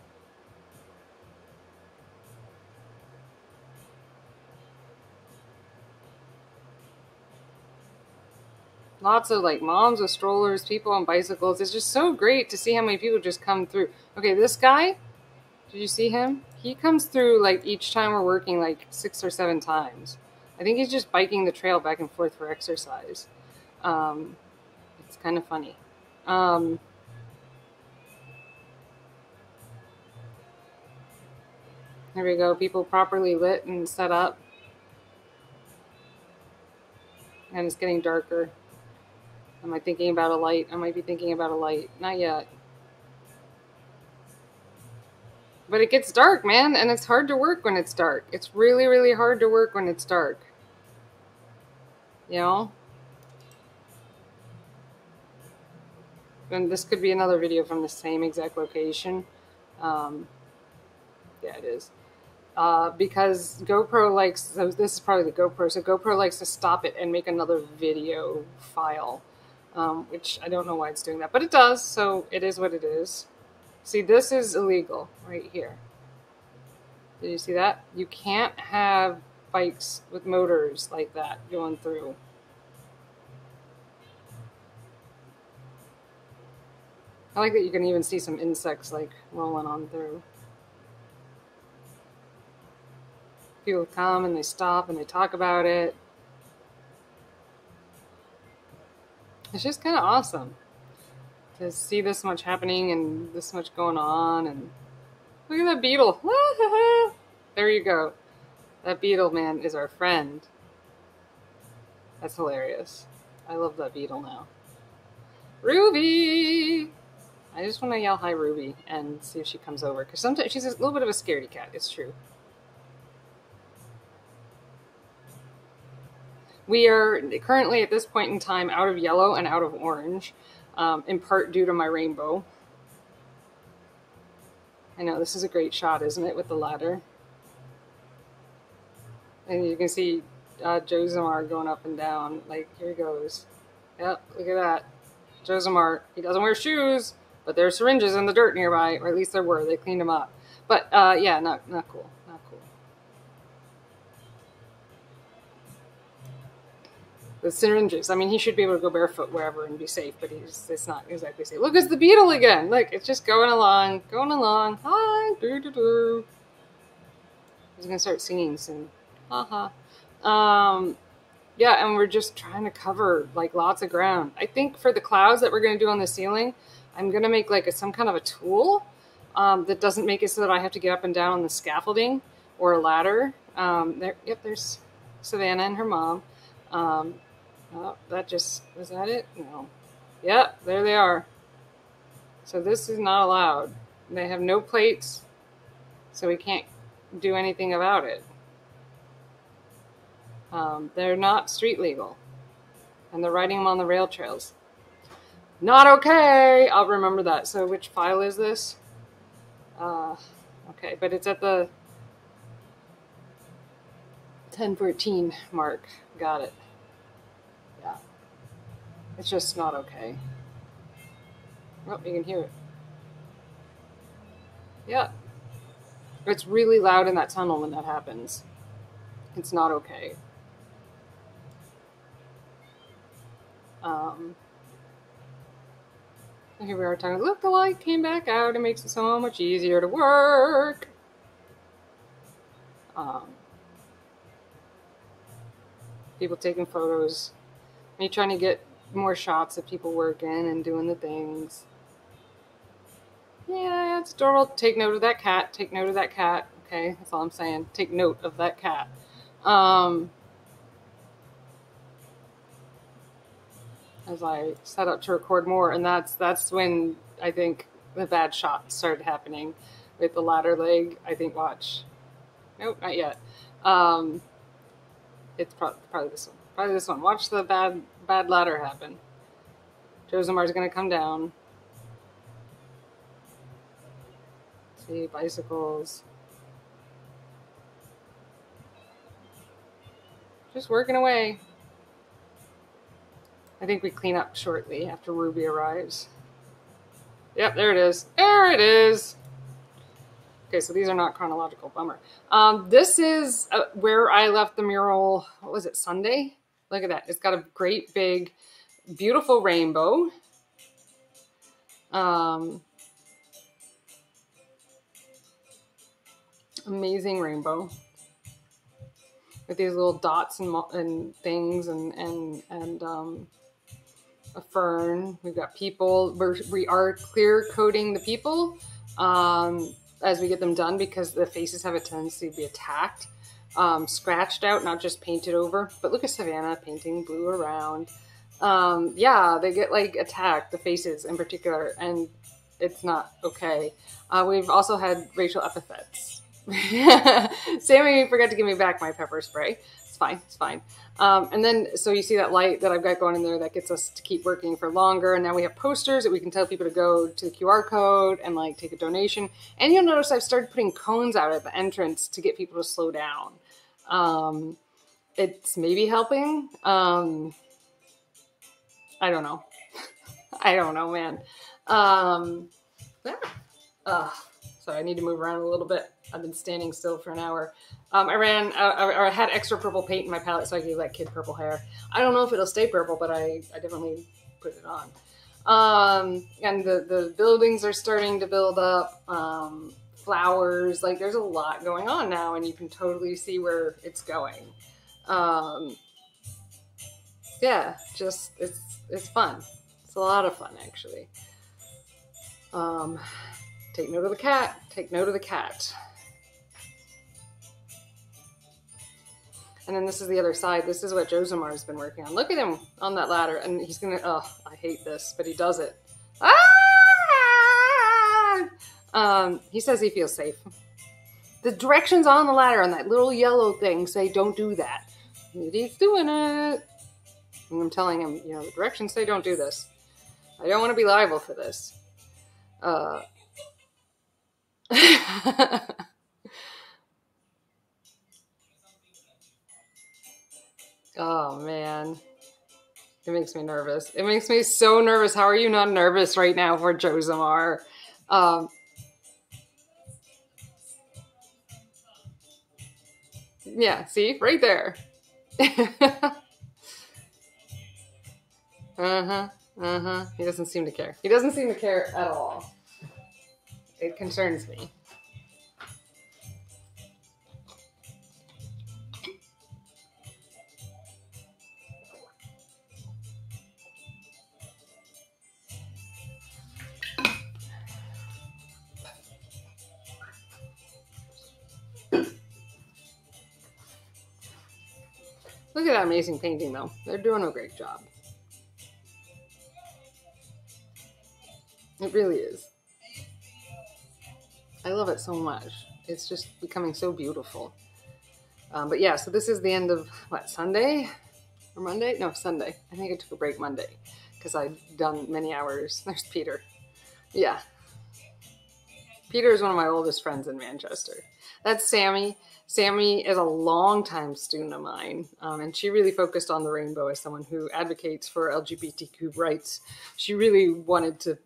[SPEAKER 1] Lots of like moms with strollers, people on bicycles. It's just so great to see how many people just come through. Okay, this guy, did you see him? He comes through like each time we're working like six or seven times. I think he's just biking the trail back and forth for exercise. Um, it's kind of funny. Um, there we go. People properly lit and set up. And it's getting darker. Am I thinking about a light? I might be thinking about a light. Not yet. But it gets dark, man, and it's hard to work when it's dark. It's really, really hard to work when it's dark. You know? And this could be another video from the same exact location. Um, yeah, it is. Uh, because GoPro likes, this is probably the GoPro, so GoPro likes to stop it and make another video file, um, which I don't know why it's doing that, but it does, so it is what it is. See, this is illegal right here. Did you see that? You can't have bikes with motors like that going through. I like that you can even see some insects like rolling on through. People come and they stop and they talk about it. It's just kind of awesome to see this much happening and this much going on. And look at that beetle. *laughs* there you go. That beetle man is our friend. That's hilarious. I love that beetle now. Ruby! I just want to yell hi Ruby and see if she comes over. Because sometimes she's a little bit of a scaredy cat. It's true. We are currently at this point in time out of yellow and out of orange um, in part due to my rainbow. I know this is a great shot, isn't it, with the ladder? And you can see uh, Josimar going up and down. Like, here he goes. Yep, look at that. Josimar, he doesn't wear shoes, but there are syringes in the dirt nearby, or at least there were. They cleaned them up. But, uh, yeah, not, not cool. The syringes. I mean, he should be able to go barefoot wherever and be safe, but he's it's not exactly safe. Look, it's the beetle again. Look, it's just going along, going along. Hi, doo doo. He's gonna start singing soon. Haha. Um, yeah, and we're just trying to cover like lots of ground. I think for the clouds that we're gonna do on the ceiling, I'm gonna make like a, some kind of a tool um, that doesn't make it so that I have to get up and down on the scaffolding or a ladder. Um, there, yep, there's Savannah and her mom. Um, Oh, that just, was that it? No. Yep, there they are. So this is not allowed. They have no plates, so we can't do anything about it. Um, they're not street legal, and they're riding them on the rail trails. Not okay! I'll remember that. So which file is this? Uh, okay, but it's at the 1014 mark. Got it. It's just not okay. Oh, you can hear it. Yeah. It's really loud in that tunnel when that happens. It's not okay. Um, here we are talking, look, the light came back out. It makes it so much easier to work. Um, people taking photos Me trying to get more shots of people working and doing the things. Yeah, it's adorable. Take note of that cat. Take note of that cat. Okay, that's all I'm saying. Take note of that cat. Um, as I set up to record more, and that's that's when I think the bad shots started happening with the ladder leg. I think watch. Nope, not yet. Um, it's probably, probably this one. Probably this one. Watch the bad bad ladder happen. Josemar's gonna come down. See bicycles. Just working away. I think we clean up shortly after Ruby arrives. Yep, there it is. There it is. Okay, so these are not chronological. Bummer. Um, this is uh, where I left the mural. What was it? Sunday. Look at that. It's got a great big, beautiful rainbow. Um, amazing rainbow with these little dots and, and things and and and um, a fern. We've got people. We're, we are clear coating the people um, as we get them done because the faces have a tendency to be attacked, um, scratched out, not just painted over. But look at Savannah painting blue around. Um, yeah, they get like attacked, the faces in particular, and it's not okay. Uh, we've also had racial epithets *laughs* Sammy forgot to give me back my pepper spray. It's fine. It's fine. Um, and then, so you see that light that I've got going in there that gets us to keep working for longer. And now we have posters that we can tell people to go to the QR code and like take a donation. And you'll notice I've started putting cones out at the entrance to get people to slow down. Um, it's maybe helping. Um, I don't know. *laughs* I don't know, man. Um, yeah. Uh, sorry, I need to move around a little bit. I've been standing still for an hour. Um, I ran, uh, or I had extra purple paint in my palette, so I gave that kid purple hair. I don't know if it'll stay purple, but I, I definitely put it on. Um, and the, the buildings are starting to build up. Um, flowers, like there's a lot going on now, and you can totally see where it's going. Um, yeah, just it's it's fun. It's a lot of fun actually. Um, take note of the cat. Take note of the cat. And then this is the other side. This is what Josemar has been working on. Look at him on that ladder. And he's going to, oh, I hate this, but he does it. Ah! Um, he says he feels safe. The directions on the ladder on that little yellow thing say don't do that. And he's doing it. And I'm telling him, you know, the directions say don't do this. I don't want to be liable for this. Uh, *laughs* Oh man. It makes me nervous. It makes me so nervous. How are you not nervous right now for Josemar? Um, yeah, see? Right there. *laughs* uh-huh. Uh-huh. He doesn't seem to care. He doesn't seem to care at all. It concerns me. Look at that amazing painting, though. They're doing a great job. It really is. I love it so much. It's just becoming so beautiful. Um, but yeah, so this is the end of what Sunday or Monday? No, Sunday. I think I took a break Monday because I've done many hours. *laughs* There's Peter. Yeah, Peter is one of my oldest friends in Manchester. That's Sammy. Sammy is a longtime student of mine, um, and she really focused on the rainbow as someone who advocates for LGBTQ rights. She really wanted to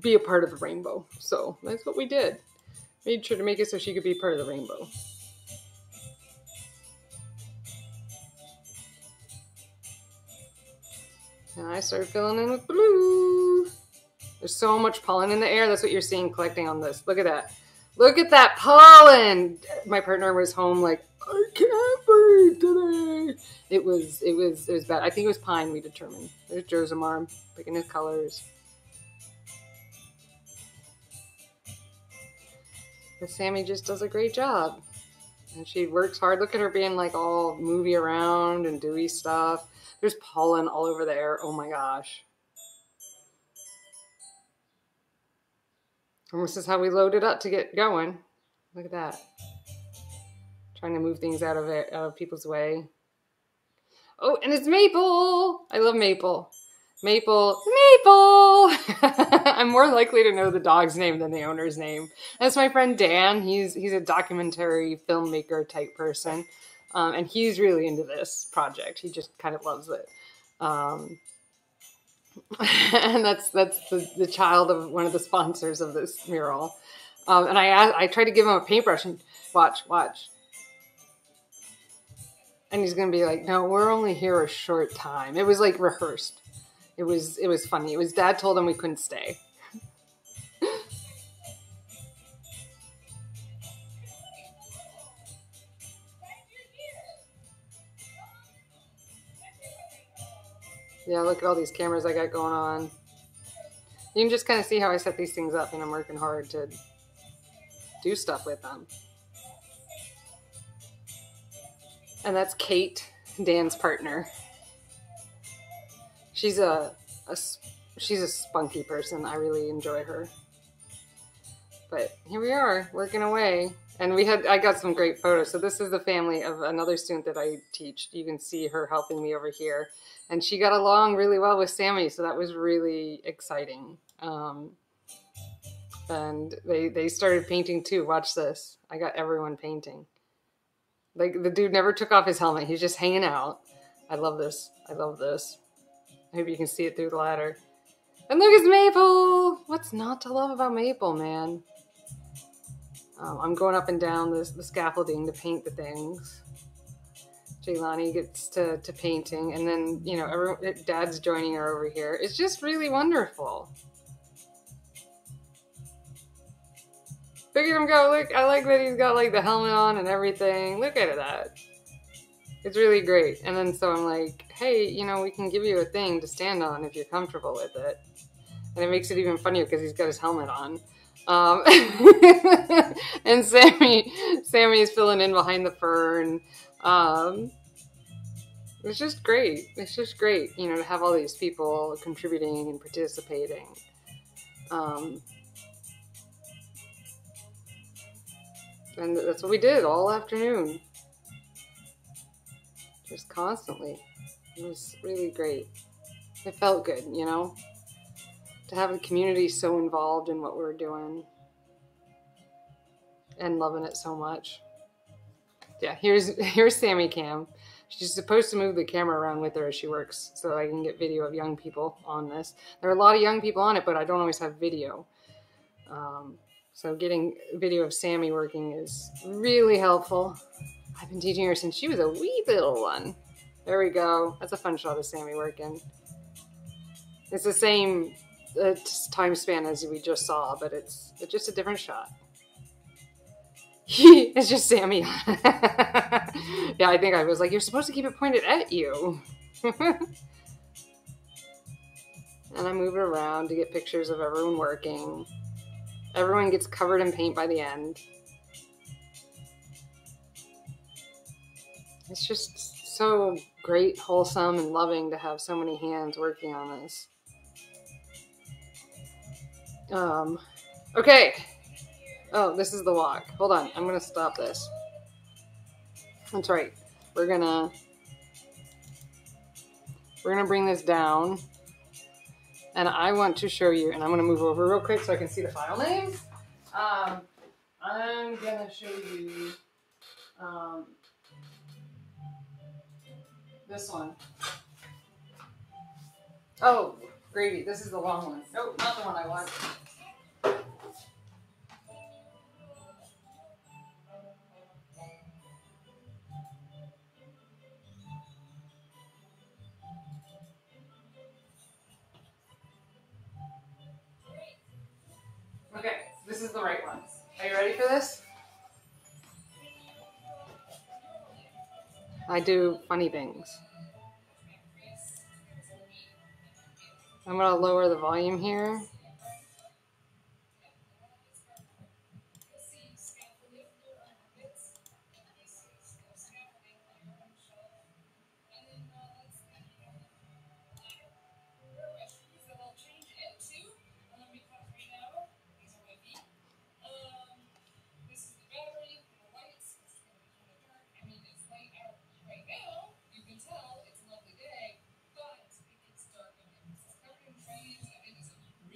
[SPEAKER 1] be a part of the rainbow, so that's what we did. Made sure to make it so she could be part of the rainbow. And I started filling in with blue. There's so much pollen in the air. That's what you're seeing collecting on this. Look at that. Look at that pollen. My partner was home like, I can't sleep today. It was, it was, it was bad. I think it was pine. We determined. There's Josemar picking his colors. But Sammy just does a great job. And she works hard. Look at her being like all movie around and doing stuff. There's pollen all over the air. Oh my gosh. And this is how we load it up to get going. Look at that. Trying to move things out of it, out of people's way. Oh, and it's Maple. I love Maple. Maple, Maple. *laughs* I'm more likely to know the dog's name than the owner's name. That's my friend Dan. He's he's a documentary filmmaker type person, um, and he's really into this project. He just kind of loves it. Um, *laughs* and that's that's the, the child of one of the sponsors of this mural. Um, and I I tried to give him a paintbrush and watch watch. And he's gonna be like, "No, we're only here a short time." It was like rehearsed. It was it was funny. It was Dad told him we couldn't stay. Yeah, look at all these cameras I got going on. You can just kind of see how I set these things up and I'm working hard to do stuff with them. And that's Kate, Dan's partner. She's a, a she's a spunky person. I really enjoy her. But here we are, working away. And we had I got some great photos. So this is the family of another student that I teach. You can see her helping me over here and she got along really well with Sammy, so that was really exciting. Um, and they they started painting too. Watch this. I got everyone painting. Like the dude never took off his helmet. He's just hanging out. I love this. I love this. I hope you can see it through the ladder. And look, it's Maple. What's not to love about Maple, man? Um, I'm going up and down the scaffolding to paint the things. Jaylani gets to, to painting, and then you know, everyone, Dad's joining her over here. It's just really wonderful. Look at him go! Look, I like that he's got like the helmet on and everything. Look at that. It's really great. And then so I'm like, hey, you know, we can give you a thing to stand on if you're comfortable with it. And it makes it even funnier because he's got his helmet on. Um, *laughs* and Sammy, Sammy is filling in behind the fern. Um, it's just great. It's just great, you know, to have all these people contributing and participating. Um, and that's what we did all afternoon. Just constantly. It was really great. It felt good, you know, to have the community so involved in what we we're doing and loving it so much yeah, here's *laughs* here's Sammy Cam. She's supposed to move the camera around with her as she works so I can get video of young people on this. There are a lot of young people on it, but I don't always have video. Um, so getting video of Sammy working is really helpful. I've been teaching her since she was a wee little one. There we go. That's a fun shot of Sammy working. It's the same uh, time span as we just saw, but it's, it's just a different shot. *laughs* it's just Sammy. *laughs* yeah, I think I was like, you're supposed to keep it pointed at you. *laughs* and I move it around to get pictures of everyone working. Everyone gets covered in paint by the end. It's just so great, wholesome, and loving to have so many hands working on this. Um, okay, Oh, this is the walk. Hold on. I'm going to stop this. That's right. We're going to we're going to bring this down. And I want to show you, and I'm going to move over real quick so I can see the file names. Um, I'm going to show you um, this one. Oh, gravy. This is the long one. Nope, not the one I want. This is the right one. Are you ready for this?
[SPEAKER 2] I do funny things. I'm going to lower the volume here.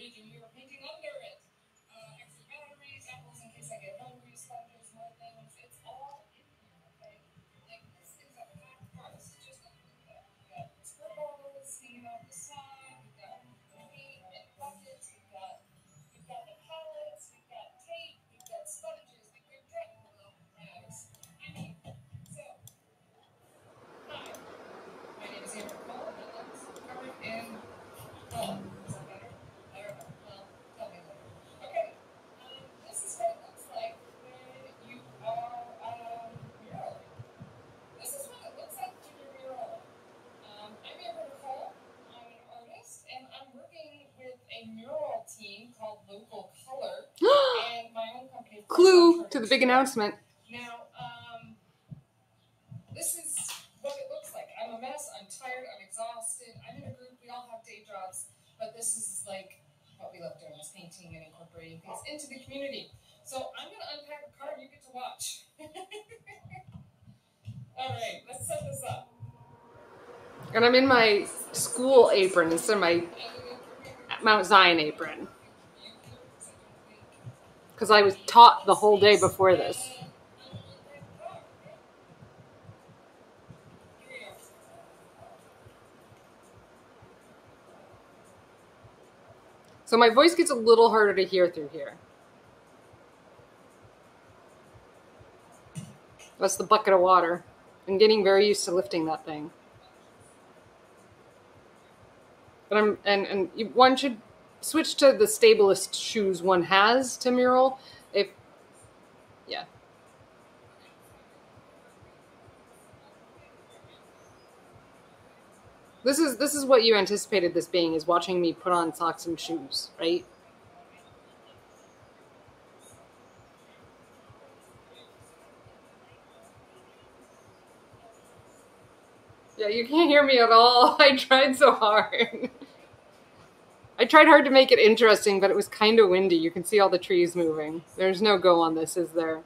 [SPEAKER 2] Clue to the big announcement.
[SPEAKER 1] Now, um, this is what it looks like. I'm a mess. I'm tired. I'm exhausted. I'm in a group. We all have day jobs, but this is like what we love doing is painting and incorporating things into the community. So I'm going to unpack a card. you get to watch. *laughs* all right, let's set this up.
[SPEAKER 2] And I'm in my school apron instead of my Mount Zion apron because I was taught the whole day before this. So my voice gets a little harder to hear through here. That's the bucket of water. I'm getting very used to lifting that thing. But I'm and and one should switch to the stablest shoes one has to mural. If yeah. This is this is what you anticipated this being is watching me put on socks and shoes, right? Yeah, you can't hear me at all. *laughs* I tried so hard. *laughs* I tried hard to make it interesting, but it was kind of windy. You can see all the trees moving. There's no go on this, is there?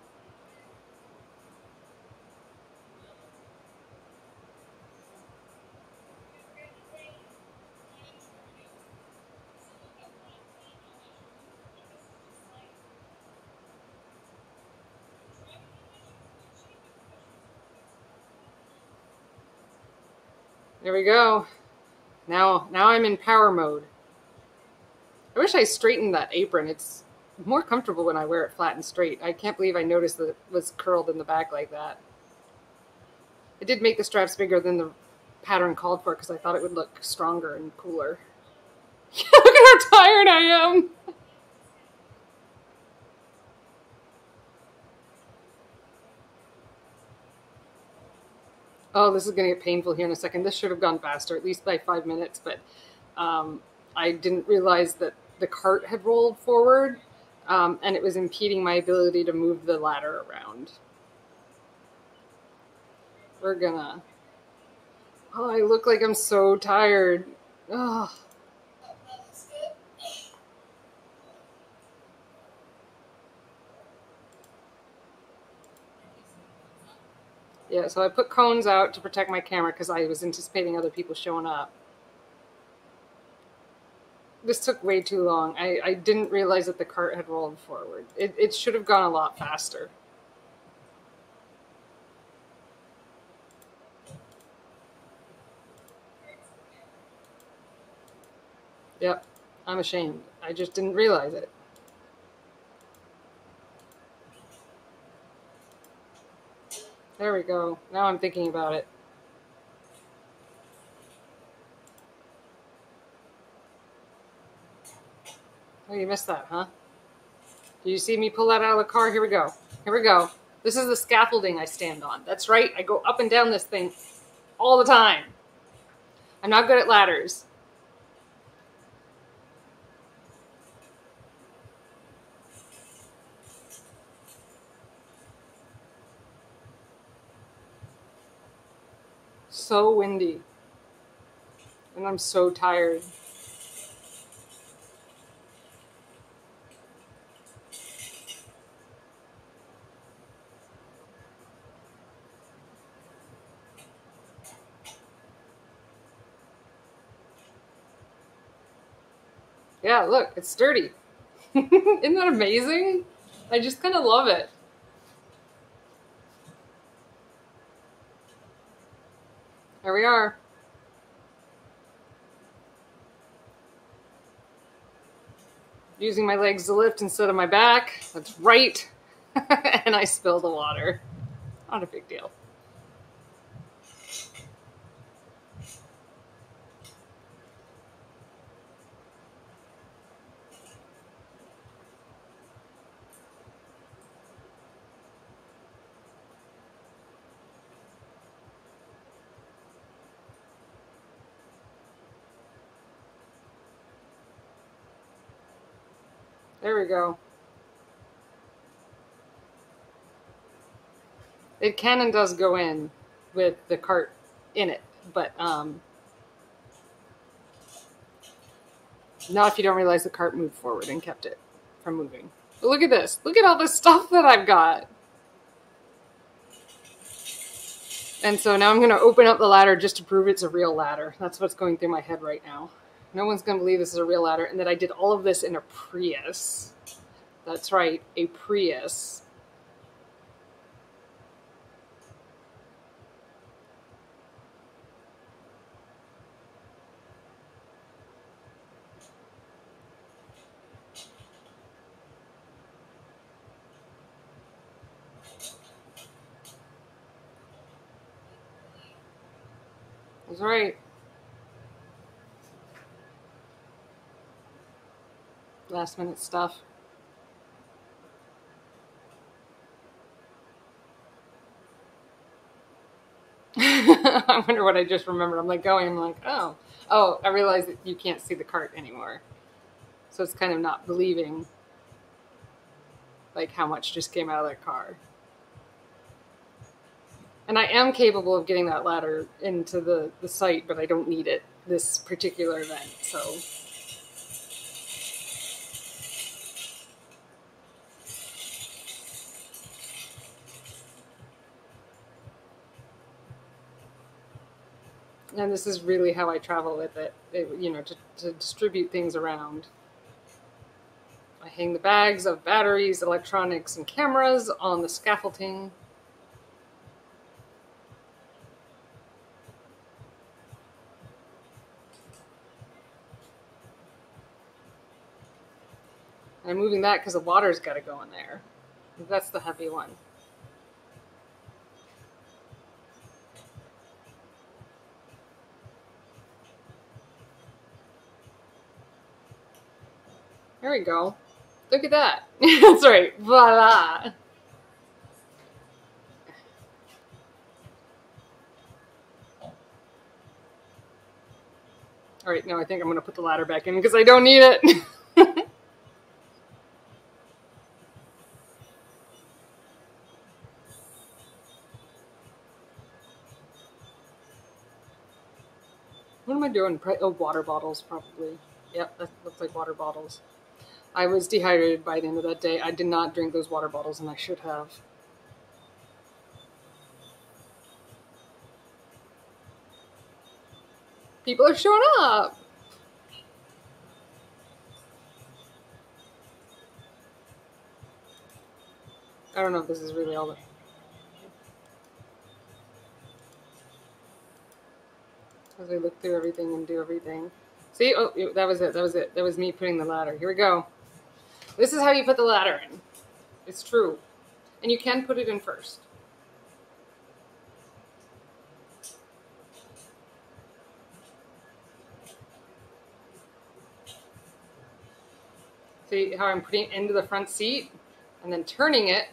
[SPEAKER 2] There we go. Now, now I'm in power mode. I wish I straightened that apron. It's more comfortable when I wear it flat and straight. I can't believe I noticed that it was curled in the back like that. I did make the straps bigger than the pattern called for because I thought it would look stronger and cooler. *laughs* look at how tired I am! Oh, this is going to get painful here in a second. This should have gone faster, at least by five minutes, but um, I didn't realize that the cart had rolled forward um, and it was impeding my ability to move the ladder around. We're gonna. Oh, I look like I'm so tired. Ugh. Yeah, so I put cones out to protect my camera because I was anticipating other people showing up this took way too long. I, I didn't realize that the cart had rolled forward. It, it should have gone a lot faster. Yep, I'm ashamed. I just didn't realize it. There we go. Now I'm thinking about it. Oh, you missed that, huh? Do you see me pull that out of the car? Here we go. Here we go.
[SPEAKER 1] This is the scaffolding I stand on. That's right. I go up and down this thing all the time. I'm not good at ladders. So windy. And I'm so tired. Yeah, look, it's sturdy. *laughs* Isn't that amazing? I just kind of love it. There we are. Using my legs to lift instead of my back. That's right. *laughs* and I spill the water. Not a big deal. We go. It can and does go in with the cart in it, but um, not if you don't realize the cart moved forward and kept it from moving. But look at this. Look at all the *laughs* stuff that I've got. And so now I'm going to open up the ladder just to prove it's a real ladder. That's what's going through my head right now. No one's going to believe this is a real ladder and that I did all of this in a Prius. That's right, a Prius. That's right. Last minute stuff. *laughs* I wonder what I just remembered. I'm like going, I'm like, oh, oh, I realize that you can't see the cart anymore. So it's kind of not believing like how much just came out of that car. And I am capable of getting that ladder into the, the site, but I don't need it this particular event. So and this is really how I travel with it, it you know, to, to distribute things around. I hang the bags of batteries, electronics, and cameras on the scaffolding. And I'm moving that because the water's got to go in there. That's the heavy one. There we go. Look at that. *laughs* That's right. Voila. All right, now I think I'm going to put the ladder back in because I don't need it. *laughs* what am I doing? Oh, water bottles, probably. Yep, that looks like water bottles. I was dehydrated by the end of that day. I did not drink those water bottles, and I should have. People are showing up. I don't know if this is really all that. As we look through everything and do everything. See, oh, that was it. That was it. That was me putting the ladder. Here we go. This is how you put the ladder in. It's true. And you can put it in first. See how I'm putting it into the front seat and then turning it.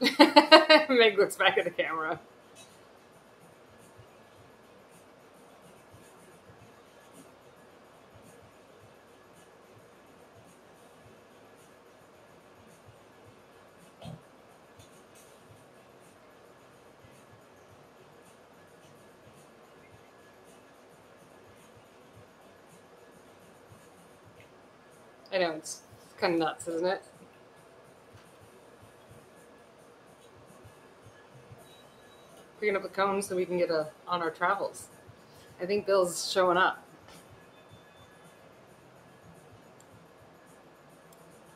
[SPEAKER 1] *laughs* Meg looks back at the camera. Kind of nuts, isn't it? Picking up the cones so we can get a, on our travels. I think Bill's showing up.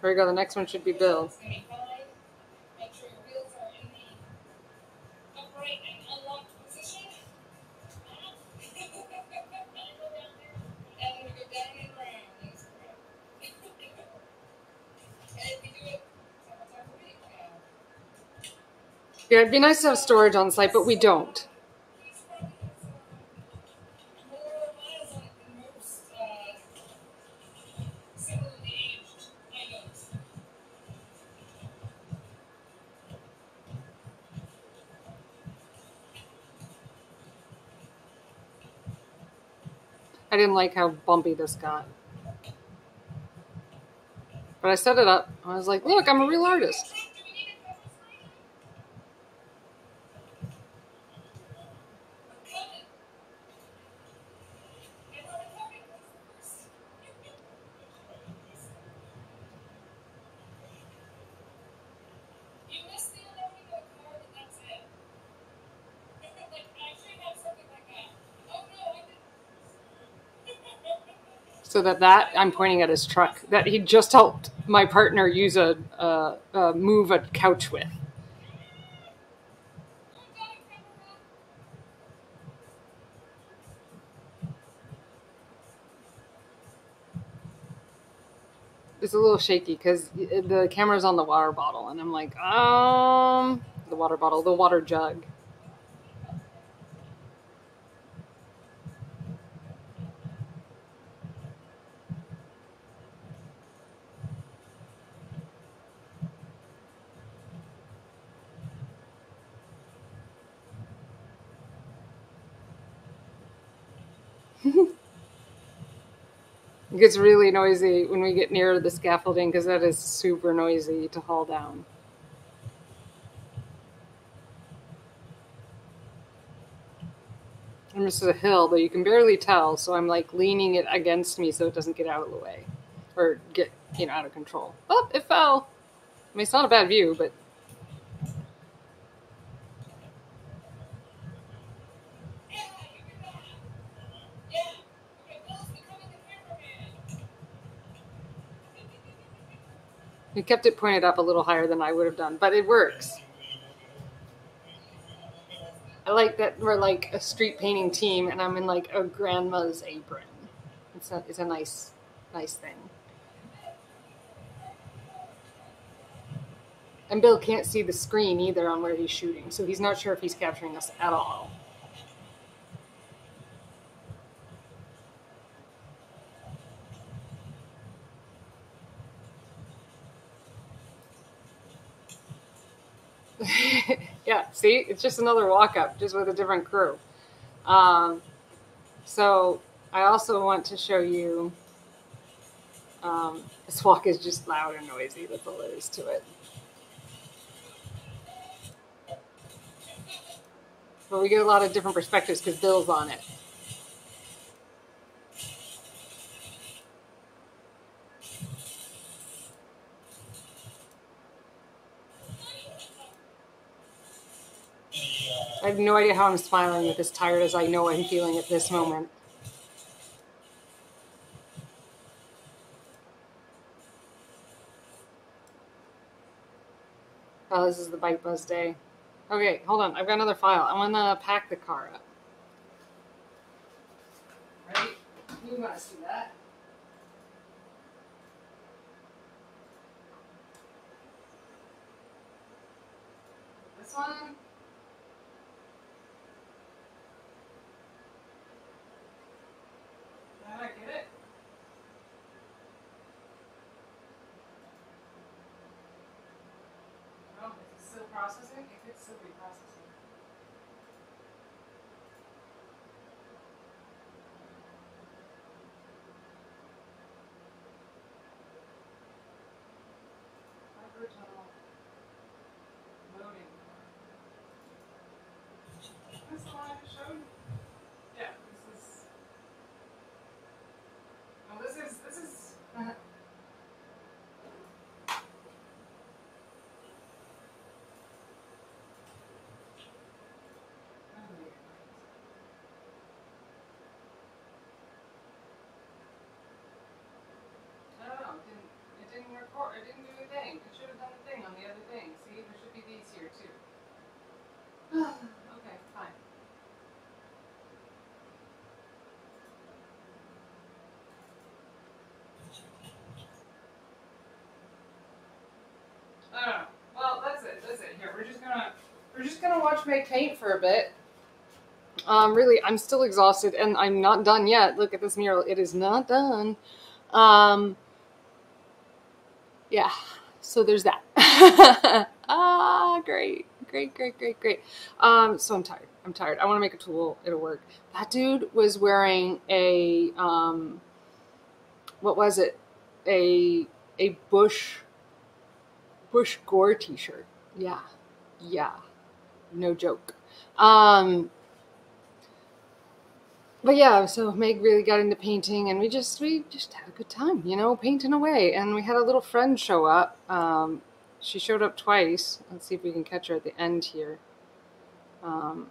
[SPEAKER 1] Here we go. The next one should be Bill. Yeah, it'd be nice to have storage on site, but we don't. I didn't like how bumpy this got. But I set it up. I was like, look, I'm a real artist.
[SPEAKER 2] Do we need a pepper spray? I'm coming. I thought I'm coming first. You missed the unloading of the car, but that's it. like, I should have something like that. Oh no, I didn't.
[SPEAKER 1] So that that I'm pointing at his truck that he just helped my partner use a, move a couch with. It's a little shaky because the camera's on the water bottle, and I'm like, um, the water bottle, the water jug. It gets really noisy when we get near the scaffolding because that is super noisy to haul down. And this is a hill, but you can barely tell, so I'm like leaning it against me so it doesn't get out of the way or get you know out of control. Oh, it fell. I mean, it's not a bad view, but we kept it pointed up a little higher than I would have done, but it works. I like that we're like a street painting team, and I'm in like a grandma's apron. It's a it's a nice nice thing. And Bill can't see the screen either on where he's shooting, so he's not sure if he's capturing us at all. See, it's just another walk up, just with a different crew. Um, so I also want to show you. Um, *laughs* this walk is just loud and noisy. That's all there is to it. But we get a lot of different perspectives because Bill's on it. I have no idea how I'm smiling with as tired as I know I'm feeling at this moment. Oh, this is the bike buzz day. Okay, hold on. I've got another file. I want to pack the car up. Ready? You want to see that? This one. Did I get it? Oh, this is still processing? It could still be processing. Microtunnel loading. That's the one I just showed? Yeah, this is. Oh, this is, this is. I don't know, it didn't, it didn't record, it didn't do the thing. It should have done the thing on the other thing. See, there should be these here too. okay, fine. I don't know. Well, that's it. That's it. Here, we're just gonna we're just gonna watch Meg paint for a bit. Um, really, I'm still exhausted, and I'm not done yet. Look at this mural; it is not done. Um, yeah. So there's that. *laughs* ah, great, great, great, great, great. Um, so I'm tired. I'm tired. I want to make a tool. It'll work. That dude was wearing a um, what was it? A a Bush Bush Gore T-shirt. Yeah, yeah, no joke. Um, but yeah, so Meg really got into painting, and we just we just had a good time, you know, painting away. And we had a little friend show up. Um, she showed up twice. Let's see if we can catch her at the end here. Um,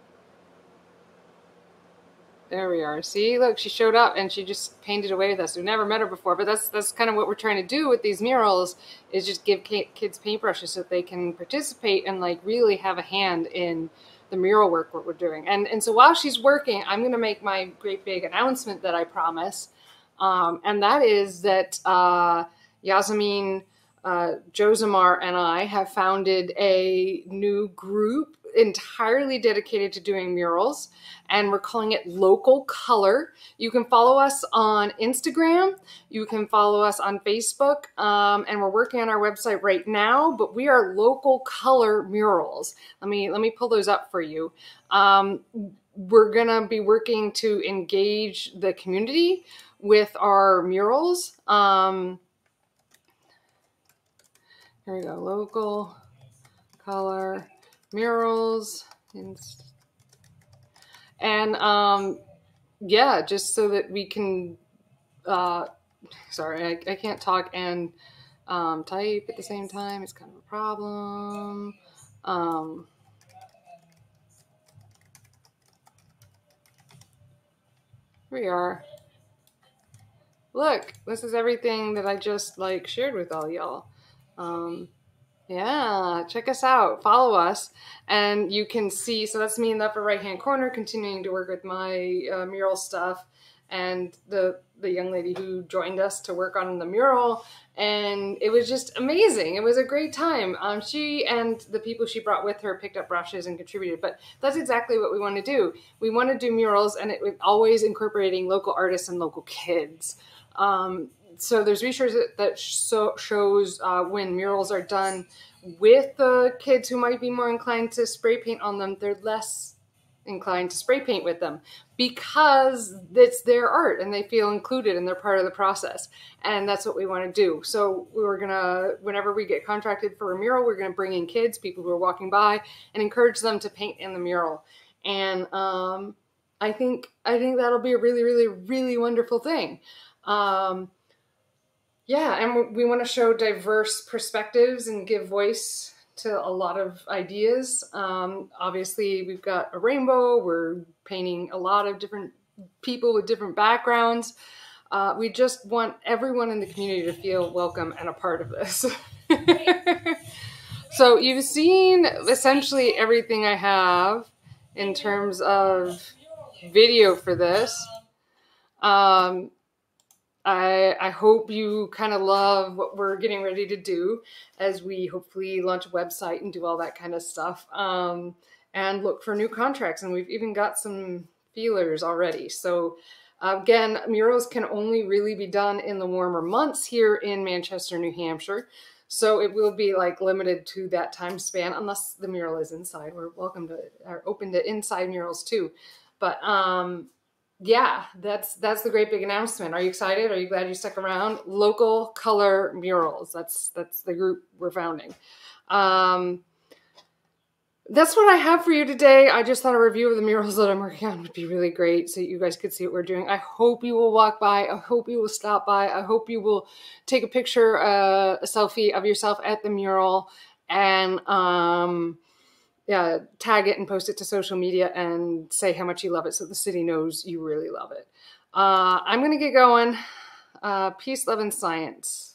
[SPEAKER 1] there we are. See, look, she showed up and she just painted away with us. We've never met her before, but that's that's kind of what we're trying to do with these murals is just give kids paintbrushes so that they can participate and like really have a hand in the mural work what we're doing. And and so while she's working, I'm going to make my great big announcement that I promise, um, and that is that uh, Yasmin, uh, and I have founded a new group entirely dedicated to doing murals and we're calling it local color. You can follow us on instagram you can follow us on facebook um, and we're working on our website right now but we are local color murals. Let me let me pull those up for you. Um, we're gonna be working to engage the community with our murals um, here we go. Local color murals and um yeah just so that we can uh sorry I, I can't talk and um, type at the same time. It's kind of a problem. Um here we are. Look this is everything that i just like shared with all y'all um yeah, check us out. Follow us, and you can see. So that's me in the upper right hand corner, continuing to work with my uh, mural stuff, and the the young lady who joined us to work on the mural, and it was just amazing. It was a great time. Um, she and the people she brought with her picked up brushes and contributed. But that's exactly what we want to do. We want to do murals, and it always incorporating local artists and local kids. Um, so there's research that, so, shows uh, when murals are done with the kids who might be more inclined to spray paint on them, they're less inclined to spray paint with them because it's their art and they feel included and they're part of the process. And that's what we want to do. So we are gonna, whenever we get contracted for a mural, we're gonna bring in kids, people who are walking by, and encourage them to paint in the mural. And um, I think I think that'll be a really, really, really wonderful thing. Um, yeah, and we want to show diverse perspectives and give voice to a lot of ideas. Um, obviously, we've got a rainbow. We're painting a lot of different people with different backgrounds. Uh, we just want everyone in the community to feel welcome and a part of this. *laughs* so you've seen essentially everything I have in terms of video for this. Um, I, I hope you kind of love what we're getting ready to do as we hopefully launch a website and do all that kind of stuff um, and look for new contracts. And we've even got some feelers already. So again, murals can only really be done in the warmer months here in Manchester, New Hampshire. So it will be like limited to that time span, unless the mural is inside. We're welcome to, are open to inside murals too. But um, yeah, that's that's the great big announcement. Are you excited? Are you glad you stuck around? Local color murals. That's that's the group we're founding. Um, that's what I have for you today. I just thought a review of the murals that I'm working on would be really great so you guys could see what we're doing. I hope you will walk by. I hope you will stop by. I hope you will take a picture, uh, a selfie of yourself at the mural and um, yeah, tag it and post it to social media and say how much you love it so the city knows you really love it. Uh, I'm going to get going. Uh, peace, love, and science.